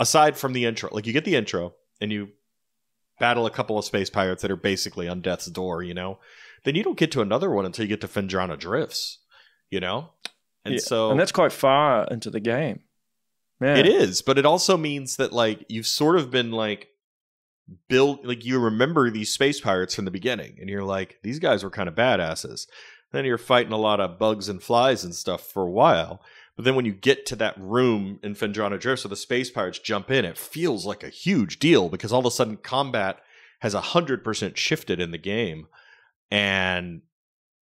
aside from the intro, like you get the intro and you battle a couple of space pirates that are basically on death's door, you know. Then you don't get to another one until you get to Phendrana Drifts, you know. And Yeah, so and that's quite far into the game. It is, but it also means that like you've sort of been like build like you remember these space pirates from the beginning and you're like these guys were kind of badasses. Then you're fighting a lot of bugs and flies and stuff for a while. But then when you get to that room in Phendrana Drift so the space pirates jump in, it feels like a huge deal because all of a sudden combat has a hundred percent shifted in the game and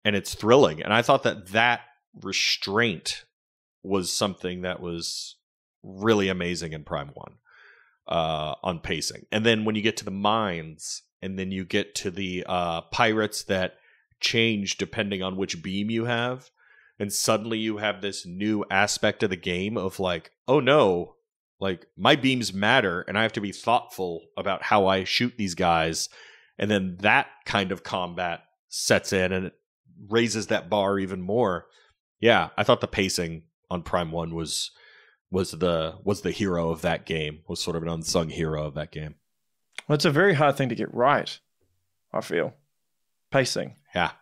and it's thrilling. And I thought that that restraint was something that was really amazing in Prime One uh, on pacing. And then when you get to the mines, and then you get to the uh, pirates that change depending on which beam you have, and suddenly you have this new aspect of the game of like, oh no, like my beams matter, and I have to be thoughtful about how I shoot these guys. And then that kind of combat sets in, and it raises that bar even more. Yeah, I thought the pacing on Prime One was was the was the hero of that game. Was sort of an unsung hero of that game. Well, it's a very hard thing to get right. I feel pacing. Yeah,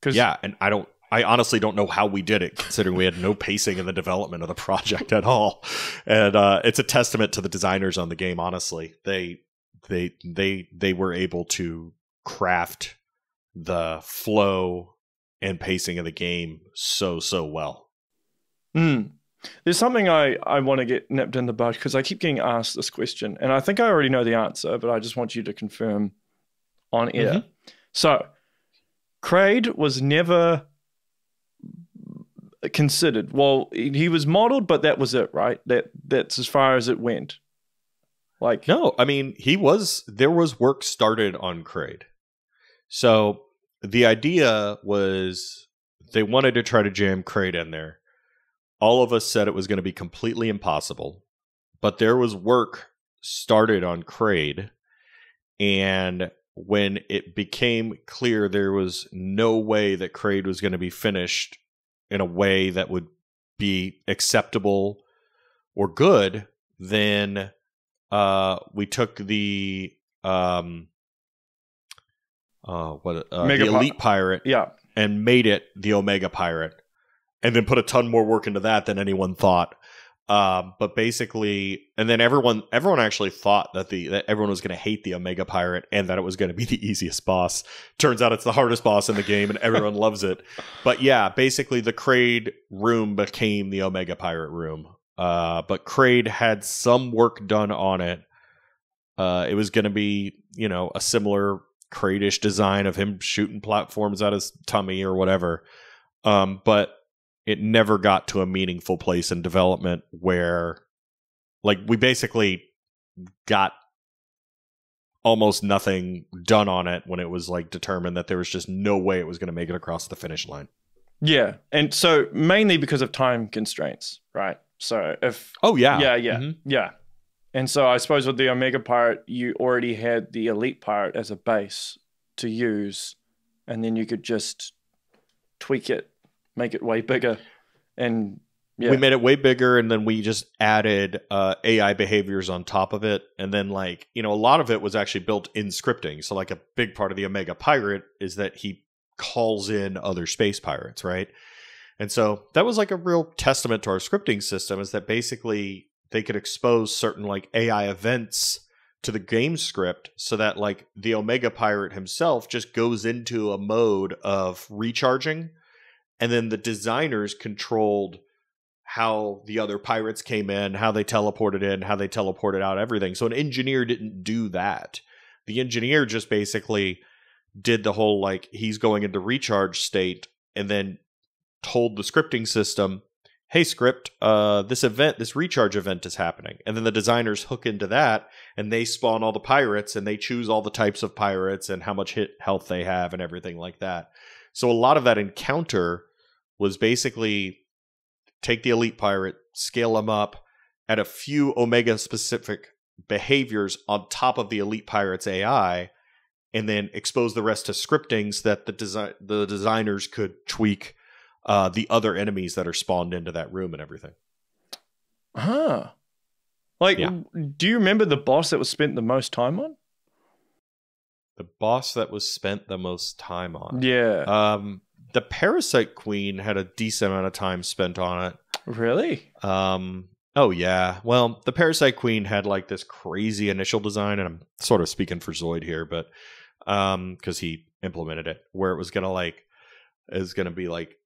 because yeah, and I don't. I honestly don't know how we did it, considering we had no pacing in the development of the project at all. And uh, it's a testament to the designers on the game. Honestly, they they they they were able to craft the flow and pacing of the game so so well. Mm. There's something I, I want to get nipped in the bud because I keep getting asked this question, and I think I already know the answer, but I just want you to confirm on air. Mhm. So, Kraid was never considered. Well, he was modeled, but that was it, right? That that's as far as it went. Like, No, I mean he was there was work started on Kraid. So the idea was they wanted to try to jam Kraid in there. All of us said it was going to be completely impossible, but there was work started on Kraid, and when it became clear there was no way that Kraid was going to be finished in a way that would be acceptable or good, then uh, we took the um, uh, what uh, Mega the elite pirate yeah, and made it the Omega pirate, and then put a ton more work into that than anyone thought. Um, but basically, and then everyone everyone actually thought that the that everyone was going to hate the Omega pirate and that it was going to be the easiest boss. Turns out it's the hardest boss in the game, and everyone loves it. But yeah, basically the Kraid room became the Omega pirate room. Uh, but Kraid had some work done on it. Uh, it was going to be, you know, a similar Kraidish design of him shooting platforms out his tummy or whatever. Um, but it never got to a meaningful place in development where, like, we basically got almost nothing done on it when it was like determined that there was just no way it was going to make it across the finish line. yeah, and so mainly because of time constraints, right? So if Oh yeah, yeah, yeah, Mhm. yeah. And so I suppose with the Omega part, you already had the Elite part as a base to use, and then you could just tweak it, make it way bigger, and yeah, We made it way bigger, and then we just added uh, AI behaviors on top of it. And then, like, you know, a lot of it was actually built in scripting. So, like, a big part of the Omega Pirate is that he calls in other space pirates, right? And so that was like a real testament to our scripting system is that basically they could expose certain like AI events to the game script so that like the Omega Pirate himself just goes into a mode of recharging and then the designers controlled how the other pirates came in, how they teleported in, how they teleported out, everything. So an engineer didn't do that. The engineer just basically did the whole like he's going into recharge state and then told the scripting system hey script uh this event this recharge event is happening and then the designers hook into that and they spawn all the pirates and they choose all the types of pirates and how much hit health they have and everything like that so a lot of that encounter was basically take the elite pirate scale them up add a few omega specific behaviors on top of the elite pirate's ai and then expose the rest to scriptings that the design the designers could tweak uh, the other enemies that are spawned into that room and everything. Huh. Like, Yeah. do you remember the boss that was spent the most time on? The boss that was spent the most time on. Yeah. Um, the Parasite Queen had a decent amount of time spent on it. really? Um, oh yeah. Well, the Parasite Queen had like this crazy initial design, and I'm sort of speaking for Zoid here, but um, because he implemented it, where it was gonna like is gonna be like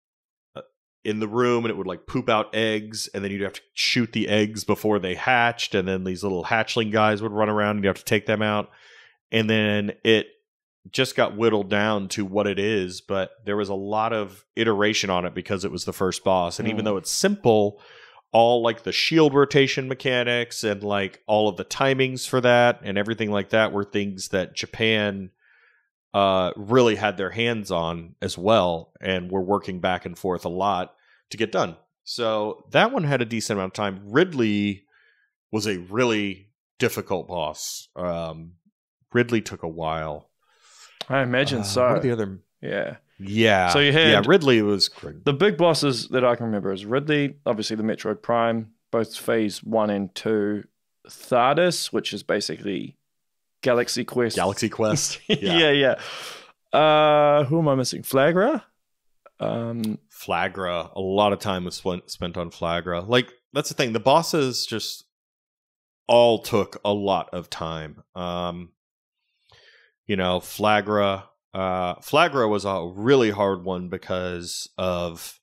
uh, in the room, and it would like poop out eggs, and then you'd have to shoot the eggs before they hatched, and then these little hatchling guys would run around, and you have to take them out, and then it just got whittled down to what it is, but there was a lot of iteration on it because it was the first boss. And even Mm. though it's simple, all like the shield rotation mechanics and like all of the timings for that and everything like that were things that Japan uh really had their hands on as well and were working back and forth a lot to get done. So that one had a decent amount of time. Ridley was a really difficult boss. Um Ridley took a while. I imagine Uh, so. What are the other? yeah. Yeah. So you had- yeah. Ridley was great. The big bosses that I can remember is Ridley, obviously the Metroid Prime, both phase one and two. Thardus, which is basically Galaxy Quest. Galaxy Quest. yeah, yeah. Uh, who am I missing? Flaaghra? Um, Flaaghra. A lot of time was spent spent on Flaaghra. Like that's the thing. The bosses just all took a lot of time. Um, you know, Flaaghra. Uh, Flaaghra was a really hard one because of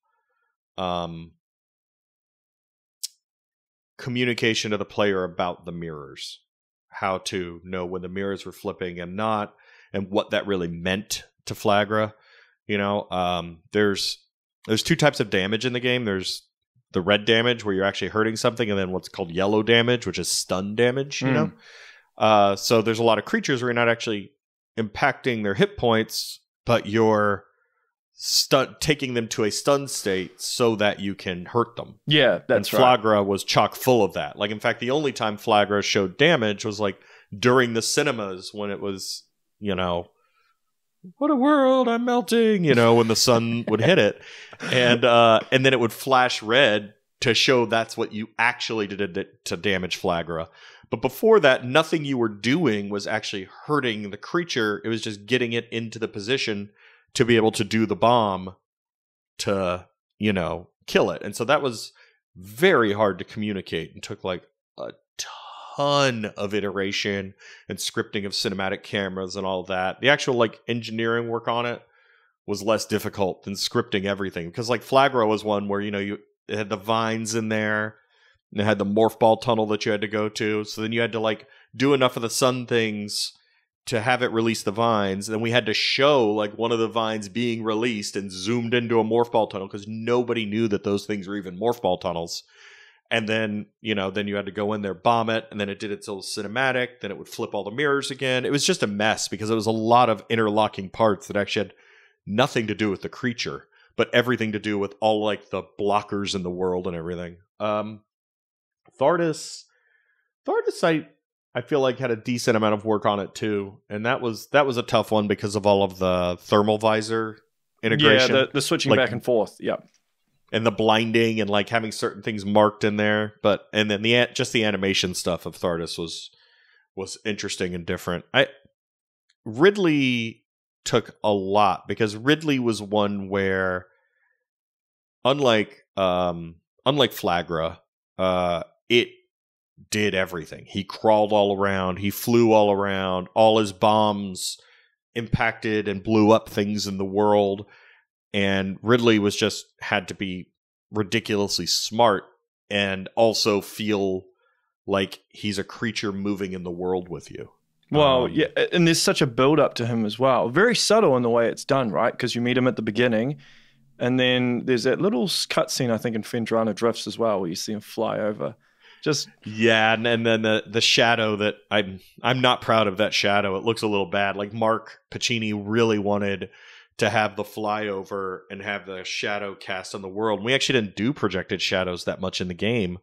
um communication to the player about the mirrors, how to know when the mirrors were flipping and not, and what that really meant to Flaaghra. You know, um, there's there's two types of damage in the game. There's the red damage where you're actually hurting something, and then what's called yellow damage, which is stun damage. You Mm. know, uh, so there's a lot of creatures where you're not actually impacting their hit points, but you're stun taking them to a stun state so that you can hurt them. yeah, that's and right. Flaaghra was chock full of that. Like, in fact, the only time Flaaghra showed damage was like during the cinemas when it was, you know, what a world, I'm melting, you know, when the sun would hit it. And uh and then it would flash red to show that's what you actually did to damage Flaaghra. But before that, nothing you were doing was actually hurting the creature. It was just getting it into the position to be able to do the bomb to, you know, kill it. And so that was very hard to communicate and took like a ton of iteration and scripting of cinematic cameras and all that. The actual like engineering work on it was less difficult than scripting everything because like Flaaghra was one where you know you had the vines in there and it had the morph ball tunnel that you had to go to. So then you had to like do enough of the sun things to have it release the vines. Then we had to show like one of the vines being released and zoomed into a morph ball tunnel because nobody knew that those things were even morph ball tunnels. And then, you know, then you had to go in there, bomb it, and then it did its little cinematic. Then it would flip all the mirrors again. It was just a mess because it was a lot of interlocking parts that actually had nothing to do with the creature, but everything to do with all like the blockers in the world and everything. Um, Thardus, Thardis, I I feel like had a decent amount of work on it too, and that was that was a tough one because of all of the thermal visor integration Yeah, the, the switching Like- back and forth. Yeah. and the blinding and like having certain things marked in there. But and then the just the animation stuff of Thardus was was interesting and different. I Ridley took a lot because Ridley was one where unlike um unlike Flaaghra, uh it did everything. He crawled all around, he flew all around, all his bombs impacted and blew up things in the world and Ridley was just had to be ridiculously smart and also feel like he's a creature moving in the world with you. Well, Um, yeah, and there's such a build up to him as well. Very subtle in the way it's done, right? Because you meet him at the beginning, and then there's that little cutscene I think in Phendrana Drifts as well, where you see him fly over. Just Yeah, and, and then the the shadow that I'm I'm not proud of that shadow. It looks a little bad. Like Mark Pacini really wanted to have the flyover and have the shadow cast on the world. We actually didn't do projected shadows that much in the game,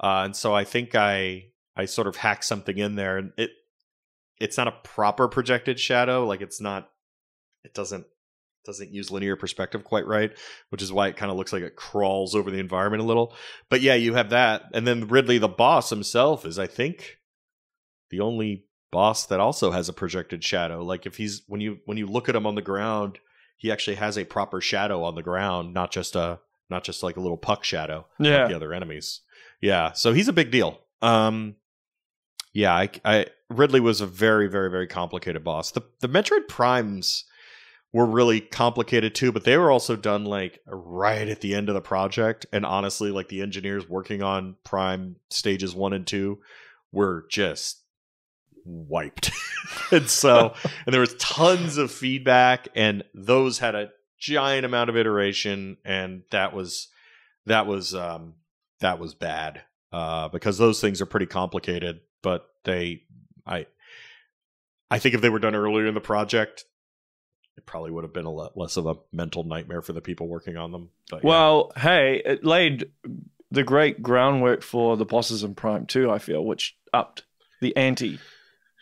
uh, and so I think I I sort of hacked something in there, and it it's not a proper projected shadow. Like it's not it doesn't doesn't use linear perspective quite right, which is why it kind of looks like it crawls over the environment a little. But yeah, you have that, and then Ridley, the boss himself, is I think the only boss that also has a projected shadow. Like if he's when you when you look at him on the ground, he actually has a proper shadow on the ground, not just a not just like a little puck shadow yeah, like the other enemies. Yeah, so he's a big deal. Um, yeah, I, I Ridley was a very, very, very complicated boss. The the Metroid Primes were really complicated too, but they were also done like right at the end of the project. And honestly, like the engineers working on Prime stages one and two were just wiped. and so, and there was tons of feedback, and those had a giant amount of iteration, and that was that was um that was bad uh because those things are pretty complicated but they i i think if they were done earlier in the project it probably would have been a lot less of a mental nightmare for the people working on them but yeah. Well, hey, it laid the great groundwork for the bosses in Prime 2, I feel, which upped the ante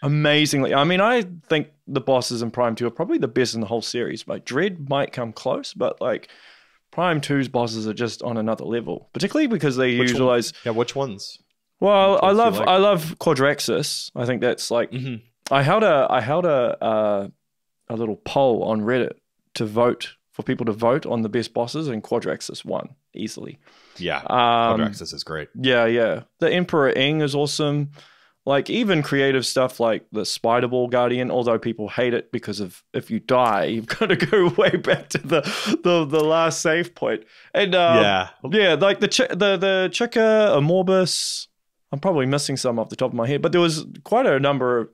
amazingly. I mean, I think the bosses in Prime 2 are probably the best in the whole series. Like, Dread might come close, but like, Prime 2's bosses are just on another level, particularly because they Which one? utilize. yeah which ones Well, Which I ones you love like? I love Quadraxis. I think that's like mm-hmm. I held a I held a uh, a little poll on Reddit to vote for people to vote on the best bosses, and Quadraxis won easily. yeah Um, Quadraxis is great yeah, yeah. The Emperor Ing is awesome. Like even creative stuff like the Spider Ball Guardian, although people hate it because of if you die, you've got to go way back to the the, the last save point. And um, yeah yeah, like the the the Chykka, a Morbus. I'm probably missing some off the top of my head, but there was quite a number, of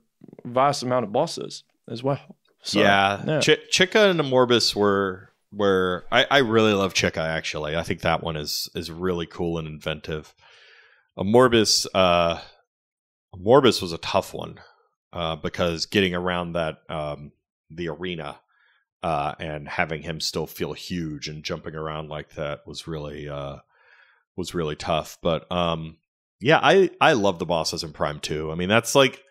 vast amount of bosses as well. So, yeah, yeah. Ch- Chykka and Amorbis were were I, I really love Chykka actually. I think that one is is really cool and inventive. Amorbis uh Amorbis was a tough one uh because getting around that um the arena uh and having him still feel huge and jumping around like that was really uh was really tough. But um yeah, I I love the bosses in Prime 2. I mean, that's like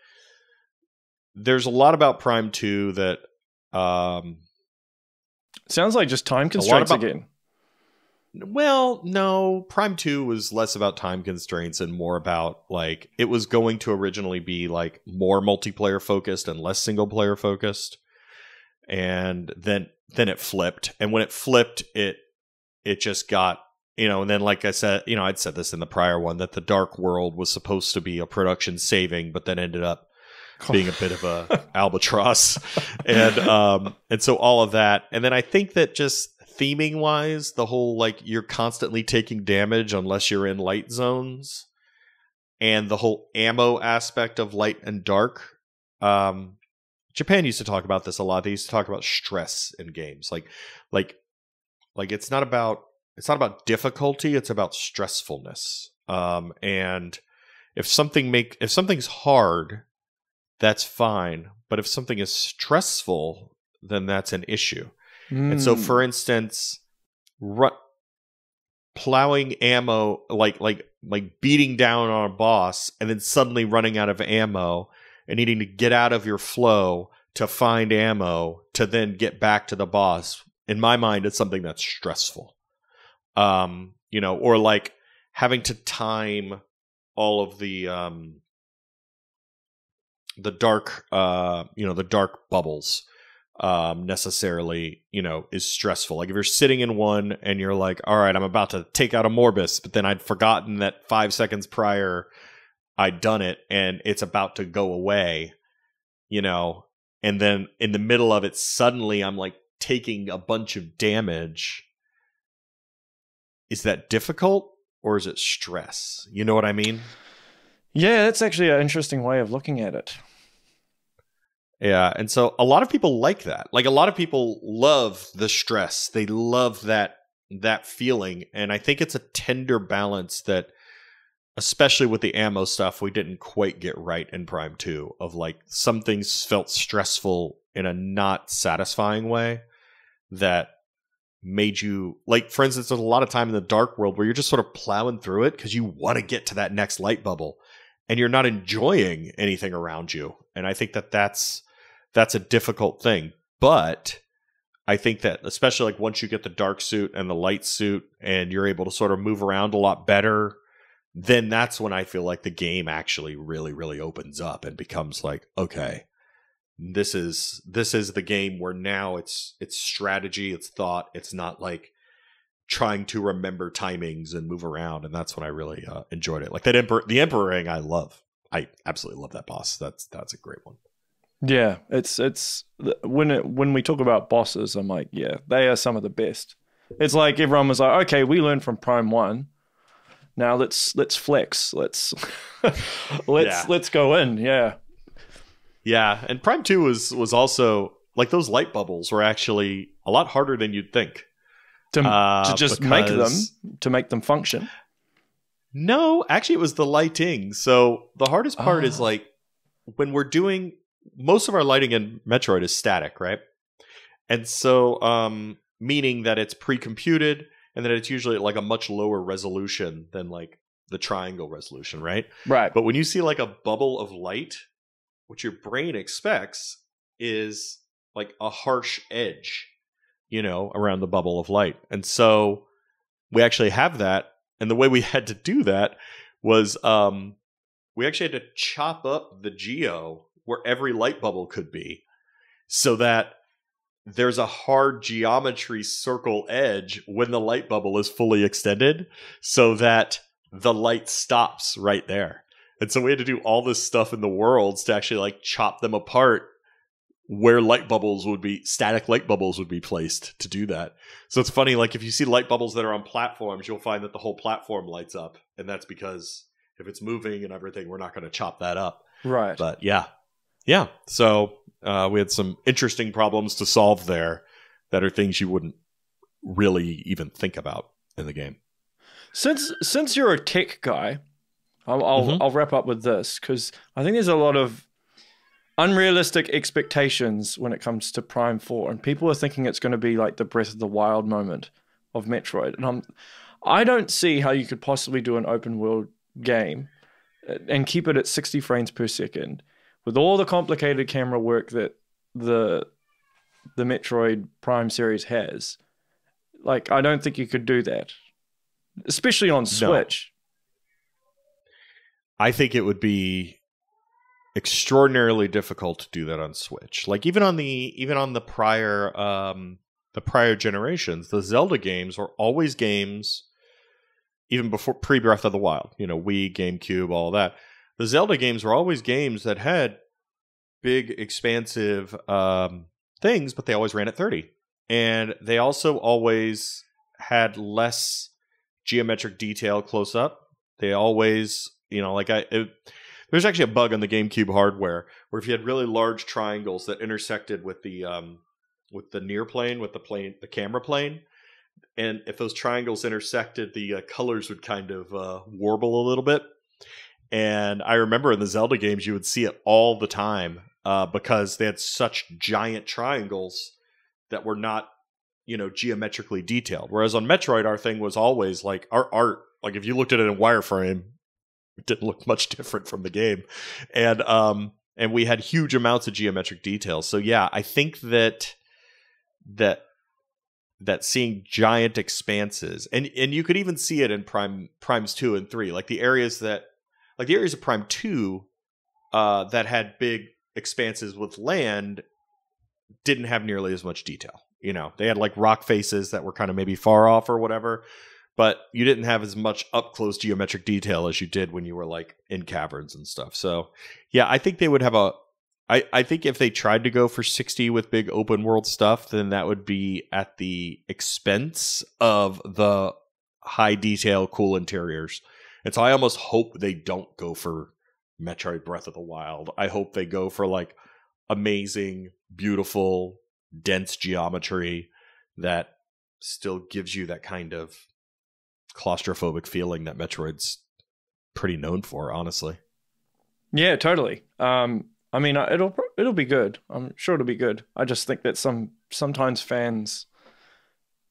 there's a lot about Prime 2 that um sounds like just time constraints about- again. well, no, Prime 2 was less about time constraints and more about like it was going to originally be like more multiplayer focused and less single player focused. And then then it flipped. And when it flipped, it it just got you know, and then like I said, you know, I'd said this in the prior one that the Dark World was supposed to be a production saving, but then ended up being a bit of a albatross. And um and so all of that. And then i think that just theming wise the whole like you're constantly taking damage unless you're in light zones. And the whole ammo aspect of light and dark um japan used to talk about this a lot. They used to talk about stress in games. Like like like it's not about it's not about difficulty it's about stressfulness. Um and if something make if something's hard that's fine. But if something is stressful, then that's an issue. And so, Mm. for instance, ru- plowing ammo, like like like beating down on a boss, and then suddenly running out of ammo and needing to get out of your flow to find ammo to then get back to the boss. In my mind, it's something that's stressful. Um, you know, or like having to time all of the um the dark uh you know the dark bubbles um necessarily you know is stressful. Like if you're sitting in one and you're like all right i'm about to take out Amorbis but then i'd forgotten that five seconds prior i'd done it and it's about to go away you know and then in the middle of it suddenly i'm like taking a bunch of damage. Is that difficult or is it stress? You know what i mean? Yeah, that's actually an interesting way of looking at it. Yeah, and so a lot of people like that. Like a lot of people love the stress. They love that that feeling, and I think it's a tender balance that especially with the ammo stuff we didn't quite get right in Prime 2 of like some things felt stressful in a not satisfying way that made you like for instance there's a lot of time in the dark world where you're just sort of plowing through it because you want to get to that next light bubble and you're not enjoying anything around you and i think that that's that's a difficult thing. But i think that especially like once you get the dark suit and the light suit and you're able to sort of move around a lot better then that's when i feel like the game actually really really opens up and becomes like okay this is this is the game where now it's it's strategy it's thought it's not like trying to remember timings and move around. And that's when i really uh, enjoyed it. Like that emperor the Emperor Ing i love. I absolutely love that boss. That's that's a great one yeah it's it's when it when we talk about bosses i'm like yeah they are some of the best it's like everyone was like okay we learned from prime one now let's let's flex let's let's yeah. let's go in yeah yeah, and Prime 2 was was also like those light bubbles were actually a lot harder than you'd think. To, uh, to just make them to make them function. No, actually it was the lighting. So the hardest part oh. is ah. like when we're doing most of our lighting in Metroid is static, right? And so um meaning that it's pre-computed and that it's usually like a much lower resolution than like the triangle resolution, right? Right. But when you see like a bubble of light what your brain expects is like a harsh edge, you know, around the bubble of light. And so we actually have that. And the way we had to do that was um, we actually had to chop up the geo where every light bubble could be so that there's a hard geometry circle edge when the light bubble is fully extended so that the light stops right there. And so we had to do all this stuff in the worlds to actually like chop them apart where light bubbles would be static light bubbles would be placed to do that. So it's funny like if you see light bubbles that are on platforms, you'll find that the whole platform lights up and that's because if it's moving and everything, we're not going to chop that up. Right. But yeah. Yeah. So uh, we had some interesting problems to solve there that are things you wouldn't really even think about in the game. Since since you're a tech guy, I'll I'll, mm-hmm. I'll wrap up with this because I think there's a lot of unrealistic expectations when it comes to Prime Four, and people are thinking it's going to be like the Breath of the Wild moment of Metroid, and I'm I don't see how you could possibly do an open world game uh, and keep it at 60 frames per second with all the complicated camera work that the the Metroid Prime series has. Like I don't think you could do that. Especially on Switch. No. I think it would be extraordinarily difficult to do that on Switch. Like even on the even on the prior um the prior generations, the Zelda games were always games even before pre Breath of the Wild, you know, Wii, GameCube, all that. The Zelda games were always games that had big expansive um things, but they always ran at 30. And they also always had less geometric detail close up. They always you know, like I, it, there's actually a bug on the GameCube hardware where if you had really large triangles that intersected with the um, with the near plane, with the plane, the camera plane, and if those triangles intersected, the uh, colors would kind of uh, warble a little bit. And I remember in the Zelda games, you would see it all the time uh, because they had such giant triangles that were not, you know, geometrically detailed. Whereas on Metroid, our thing was always like our art. Like if you looked at it in wireframe, it didn't look much different from the game, and um, and we had huge amounts of geometric details. So yeah, I think that that that seeing giant expanses and and you could even see it in prime primes 2 and 3 like the areas that like the areas of prime 2 uh that had big expanses with land didn't have nearly as much detail you know they had like rock faces that were kind of maybe far off or whatever but you didn't have as much up close geometric detail as you did when you were like in caverns and stuff. So, yeah, I think they would have a. I, I think if they tried to go for 60 with big open world stuff, then that would be at the expense of the high detail, cool interiors. And so I almost hope they don't go for Metroid Breath of the Wild. I hope they go for like amazing, beautiful, dense geometry that still gives you that kind of claustrophobic feeling that Metroid's pretty known for, honestly. Yeah, totally. Um, I mean, it'll it'll be good. I'm sure it'll be good. I just think that some sometimes fans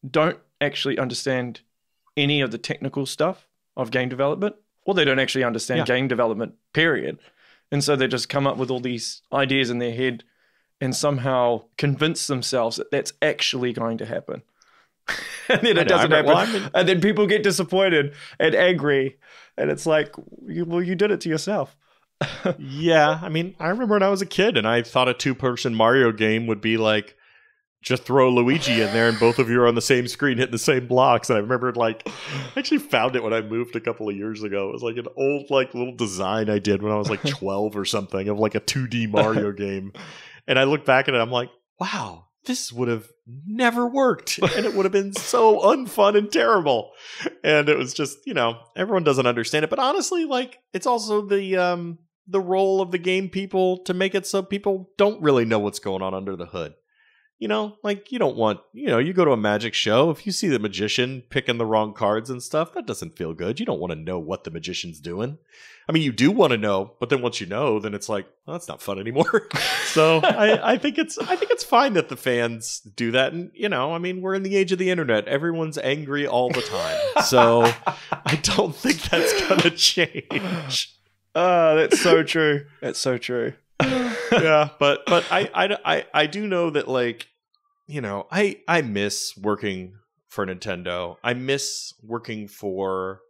don't actually understand any of the technical stuff of game development, or they don't actually understand yeah. game development. Period. And so they just come up with all these ideas in their head and somehow convince themselves that that's actually going to happen. and then it doesn't happen. Well, and then people get disappointed and angry. And it's like, well, you did it to yourself. yeah. I mean, I remember when I was a kid and I thought a two person Mario game would be like, just throw Luigi in there and both of you are on the same screen hitting the same blocks. And I remember like I actually found it when I moved a couple of years ago. It was like an old like little design I did when I was like 12 or something of like a 2D Mario game. And I look back at it, I'm like, wow, this would have never worked. And it would have been so unfun and terrible. And it was just, you know, everyone doesn't understand it. But honestly, like it's also the um the role of the game people to make it so people don't really know what's going on under the hood you know, like you don't want, you know, you go to a magic show, if you see the magician picking the wrong cards and stuff, that doesn't feel good. You don't want to know what the magician's doing. I mean, you do want to know, but then once you know, then it's like, well, that's not fun anymore. so I, I think it's, I think it's fine that the fans do that. And you know, I mean, we're in the age of the internet. Everyone's angry all the time. So I don't think that's gonna change. Oh, that's so true. That's so true. yeah, but but I, I I I do know that like you know I I miss working for Nintendo. I miss working for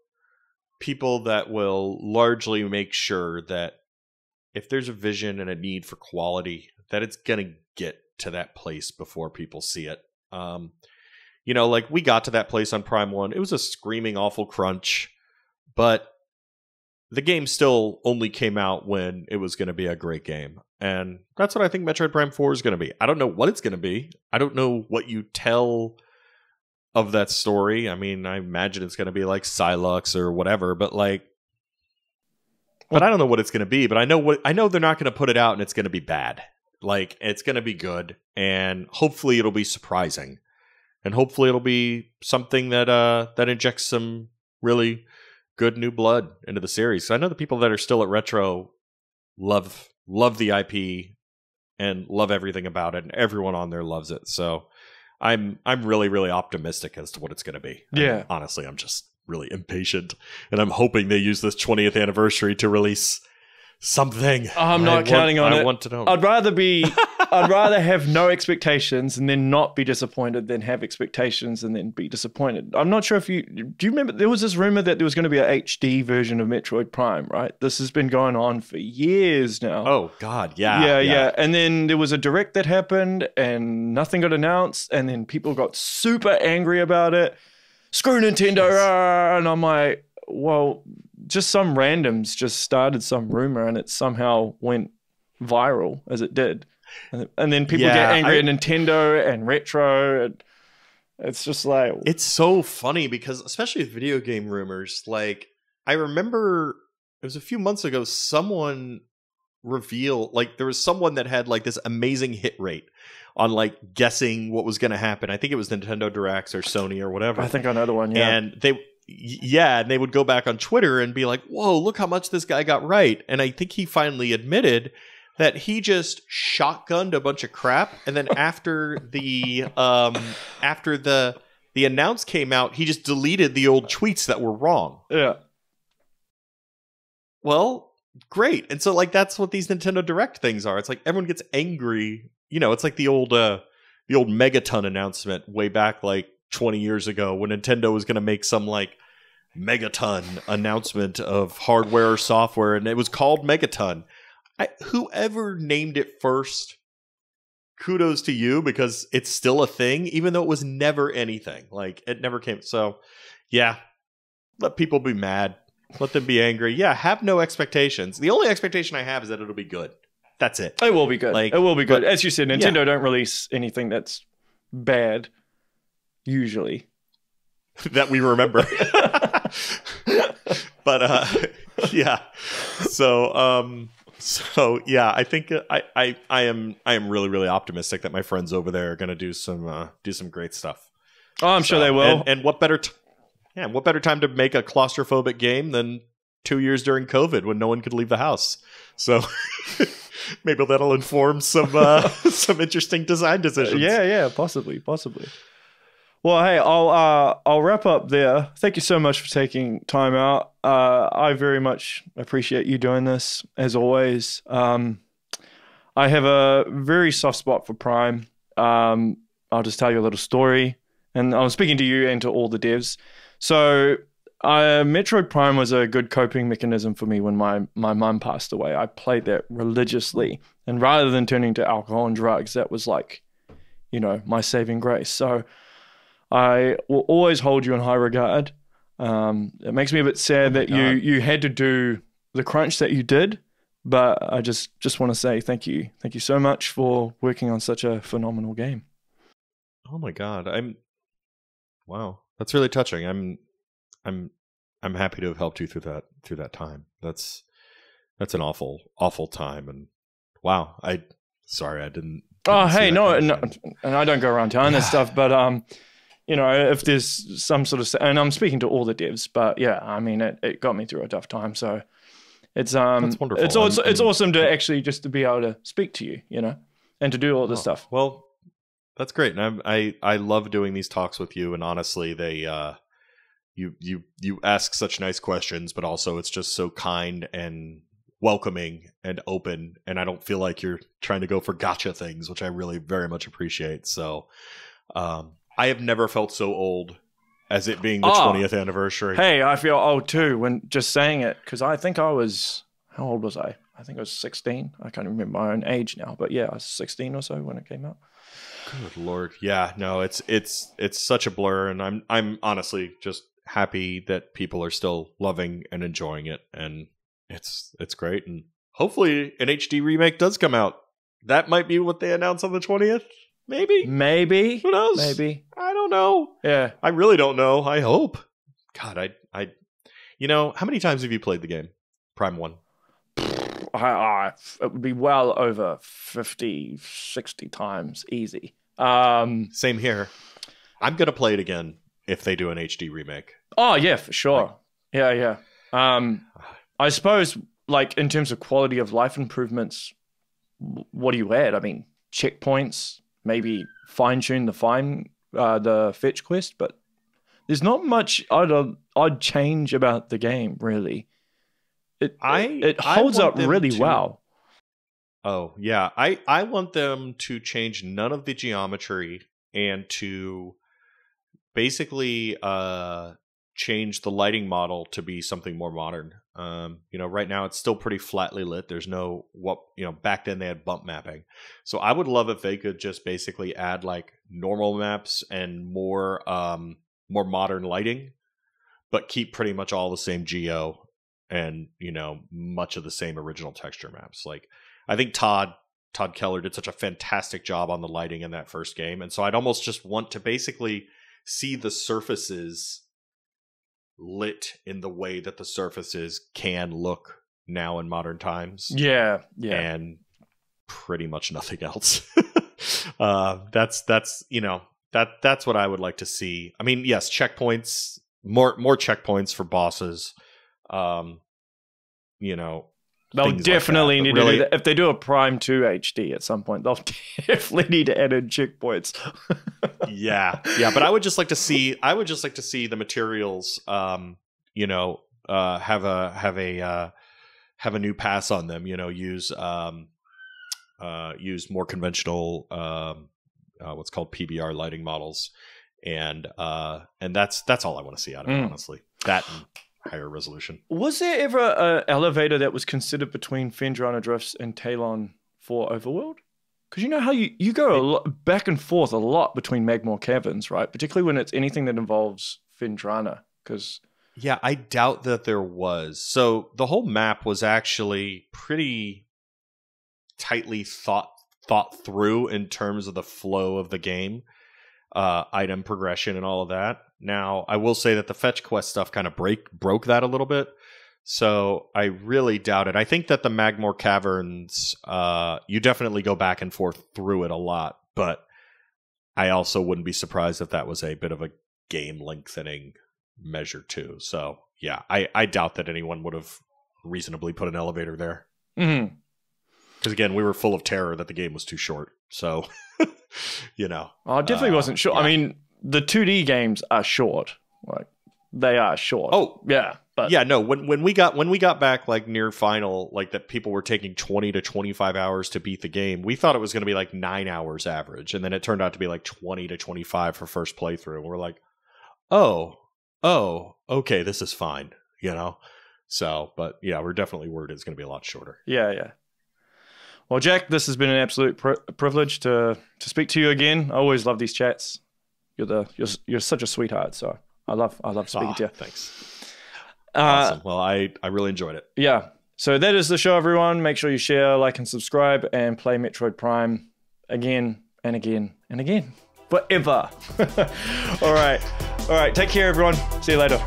people that will largely make sure that if there's a vision and a need for quality, that it's gonna get to that place before people see it. Um, you know, like we got to that place on Prime One. It was a screaming awful crunch, but the game still only came out when it was going to be a great game. And that's what I think Metroid Prime 4 is going to be. I don't know what it's going to be. I don't know what you tell of that story. I mean, I imagine it's going to be like Sylux or whatever, but like but I don't know what it's going to be, but I know what I know they're not going to put it out and it's going to be bad. Like it's going to be good and hopefully it'll be surprising. And hopefully it'll be something that uh that injects some really good new blood into the series. I know the people that are still at Retro love love the IP and love everything about it, and everyone on there loves it. So I'm I'm really really optimistic as to what it's going to be. Yeah, and honestly, I'm just really impatient, and I'm hoping they use this 20th anniversary to release something. I'm not want, counting on I it. I want to know. I'd rather be I'd rather have no expectations and then not be disappointed than have expectations and then be disappointed. I'm not sure if you do you remember there was this rumor that there was going to be a HD version of Metroid Prime, right? This has been going on for years now. Oh god, yeah. Yeah, yeah. yeah. And then there was a direct that happened and nothing got announced and then people got super angry about it. Screw Nintendo. Yes. And I'm like, well, just some randoms just started some rumor and it somehow went viral as it did. And, then people yeah, get angry I, at Nintendo and retro. And it's just like it's so funny because especially with video game rumors, like I remember it was a few months ago, someone revealed like there was someone that had like this amazing hit rate on like guessing what was going to happen. I think it was Nintendo Directs or Sony or whatever. I think another one, yeah. And they yeah, and they would go back on Twitter and be like, "Whoa, look how much this guy got right." And I think he finally admitted that he just shotgunned a bunch of crap and then after the um after the the announce came out, he just deleted the old tweets that were wrong. Yeah. Well, great. And so like that's what these Nintendo Direct things are. It's like everyone gets angry. You know, it's like the old uh the old Megaton announcement way back like 20 years ago when Nintendo was going to make some like megaton announcement of hardware or software and it was called megaton I, whoever named it first kudos to you because it's still a thing even though it was never anything. Like it never came so yeah. Let people be mad. Let them be angry. Yeah have no expectations. The only expectation i have is that it'll be good. That's it. It will be good. Like it will be good. but, as you said nintendo yeah. don't release anything that's bad usually. That we remember. but uh yeah. So um So yeah, I think uh, I, I I am I am really really optimistic that my friends over there are going to do some uh, do some great stuff. Oh, I'm sure they will. And, and what better t- yeah, what better time to make a claustrophobic game than two years during COVID when no one could leave the house? So maybe that'll inform some uh, some interesting design decisions. Yeah, yeah, possibly, possibly. Well, hey, I'll uh, I'll wrap up there. Thank you so much for taking time out. Uh, I very much appreciate you doing this, as always. Um, I have a very soft spot for Prime. Um, I'll just tell you a little story, and I'm speaking to you and to all the devs. So, uh, Metroid Prime was a good coping mechanism for me when my my mum passed away. I played that religiously, and rather than turning to alcohol and drugs, that was like, you know, my saving grace. So, I will always hold you in high regard. Um, it makes me a bit sad that you you had to do the crunch that you did, but I just just want to say thank you, thank you so much for working on such a phenomenal game. Oh my god, I'm wow, that's really touching. I'm I'm I'm happy to have helped you through that through that time. That's that's an awful awful time and wow, I sorry I didn't. Oh, didn't hey, no, no, and I don't go around telling this stuff, but um, you know, if there's some sort of, and I'm speaking to all the devs, but yeah, I mean, it, it got me through a tough time, so it's um, That's wonderful. It's it's awesome to actually just to be able to speak to you, you know, and to do all this Oh, stuff. Well, that's great, and I'm, I I love doing these talks with you. And honestly, they uh, you you you ask such nice questions, but also it's just so kind and welcoming and open. And I don't feel like you're trying to go for gotcha things, which I really very much appreciate. So, um, I have never felt so old as it being the ah. Oh. 20th anniversary. Hey, I feel old too when just saying it because I think I was how old was I? I think I was 16. I can't remember my own age now, but yeah, I was 16 or so when it came out. Good lord. Yeah, no, it's it's it's such a blur and I'm I'm honestly just happy that people are still loving and enjoying it and it's it's great and hopefully an HD remake does come out. That might be what they announce on the 20th. Maybe. Maybe, Who knows? maybe, I don't know. yeah. I really don't know. I hope. God, I I you know, how many times have you played the game? Prime 1. I, I, it would be well over 50, 60 times easy. Um, Same here. I'm going to play it again if they do an HD remake. oh, yeah, for sure. Yeah, yeah. Um, I suppose, like, in terms of quality of life improvements, what do you add? I mean, checkpoints, maybe fine tune the fine, uh, the fetch quest, but there's not much I'd, uh, I'd change about the game, really. It, I- it I holds want up really to- well. Oh, yeah. I, I want them to change none of the geometry and to basically uh, change the lighting model to be something more modern. Um, you know, right now it's still pretty flatly lit. There's no what you know. Back then they had bump mapping, so I would love if they could just basically add like normal maps and more um, more modern lighting, but keep pretty much all the same geo and you know much of the same original texture maps. Like I think Todd Todd Keller did such a fantastic job on the lighting in that first game, and so I'd almost just want to basically see the surfaces lit in the way that the surfaces can look now in modern times. Yeah, yeah. and pretty much nothing else. Uh that's that's you know that that's what i would like to see. I mean yes checkpoints more more checkpoints for bosses. Um you know They'll things like definitely need really- to do that. If they do a Prime 2 HD at some point, they'll definitely need to add in checkpoints. yeah yeah but i would just like to see i would just like to see the materials um you know uh have a have a uh have a new pass on them you know use um uh use more conventional um uh, what's called pbr lighting models and uh and that's that's all i want to see out of it Mm. honestly that and higher resolution Was there ever an elevator that was considered between Phendrana Drifts and Tallon IV Overworld? Because you know how you, you go a lot, back and forth a lot between Magmoor Caverns, right? Particularly when it's anything that involves Fendrana. Because Yeah, I doubt that there was. So the whole map was actually pretty tightly thought thought through in terms of the flow of the game, uh, item progression, and all of that. Now, I will say that the fetch quest stuff kind of break broke that a little bit. So I really doubt it. I think that the Magmoor Caverns, uh, you definitely go back and forth through it a lot, but I also wouldn't be surprised if that was a bit of a game lengthening measure too. So yeah, I, I doubt that anyone would have reasonably put an elevator there. Mm-hmm. Because again, we were full of terror that the game was too short. So, you know, I definitely Uh, wasn't sure. I mean, the 2D games are short. Like they are short. Oh, yeah, but yeah, no. When when we got when we got back like near final, like that people were taking twenty to twenty five hours to beat the game. We thought it was going to be like nine hours average, and then it turned out to be like twenty to twenty five for first playthrough. And we're like, oh, oh, okay, this is fine, you know. So, but yeah, we're definitely worried it's going to be a lot shorter. Yeah, yeah. Well, Jack, this has been an absolute pri privilege to to speak to you again. I always love these chats. You're the you're you're such a sweetheart. So I love I love speaking Ah, to you. Thanks. Uh, awesome. Well, I I really enjoyed it. Yeah. So that is the show, everyone. Make sure you share, like, and subscribe, and play Metroid Prime again and again and again forever. All right. All right. Take care, everyone. See you later.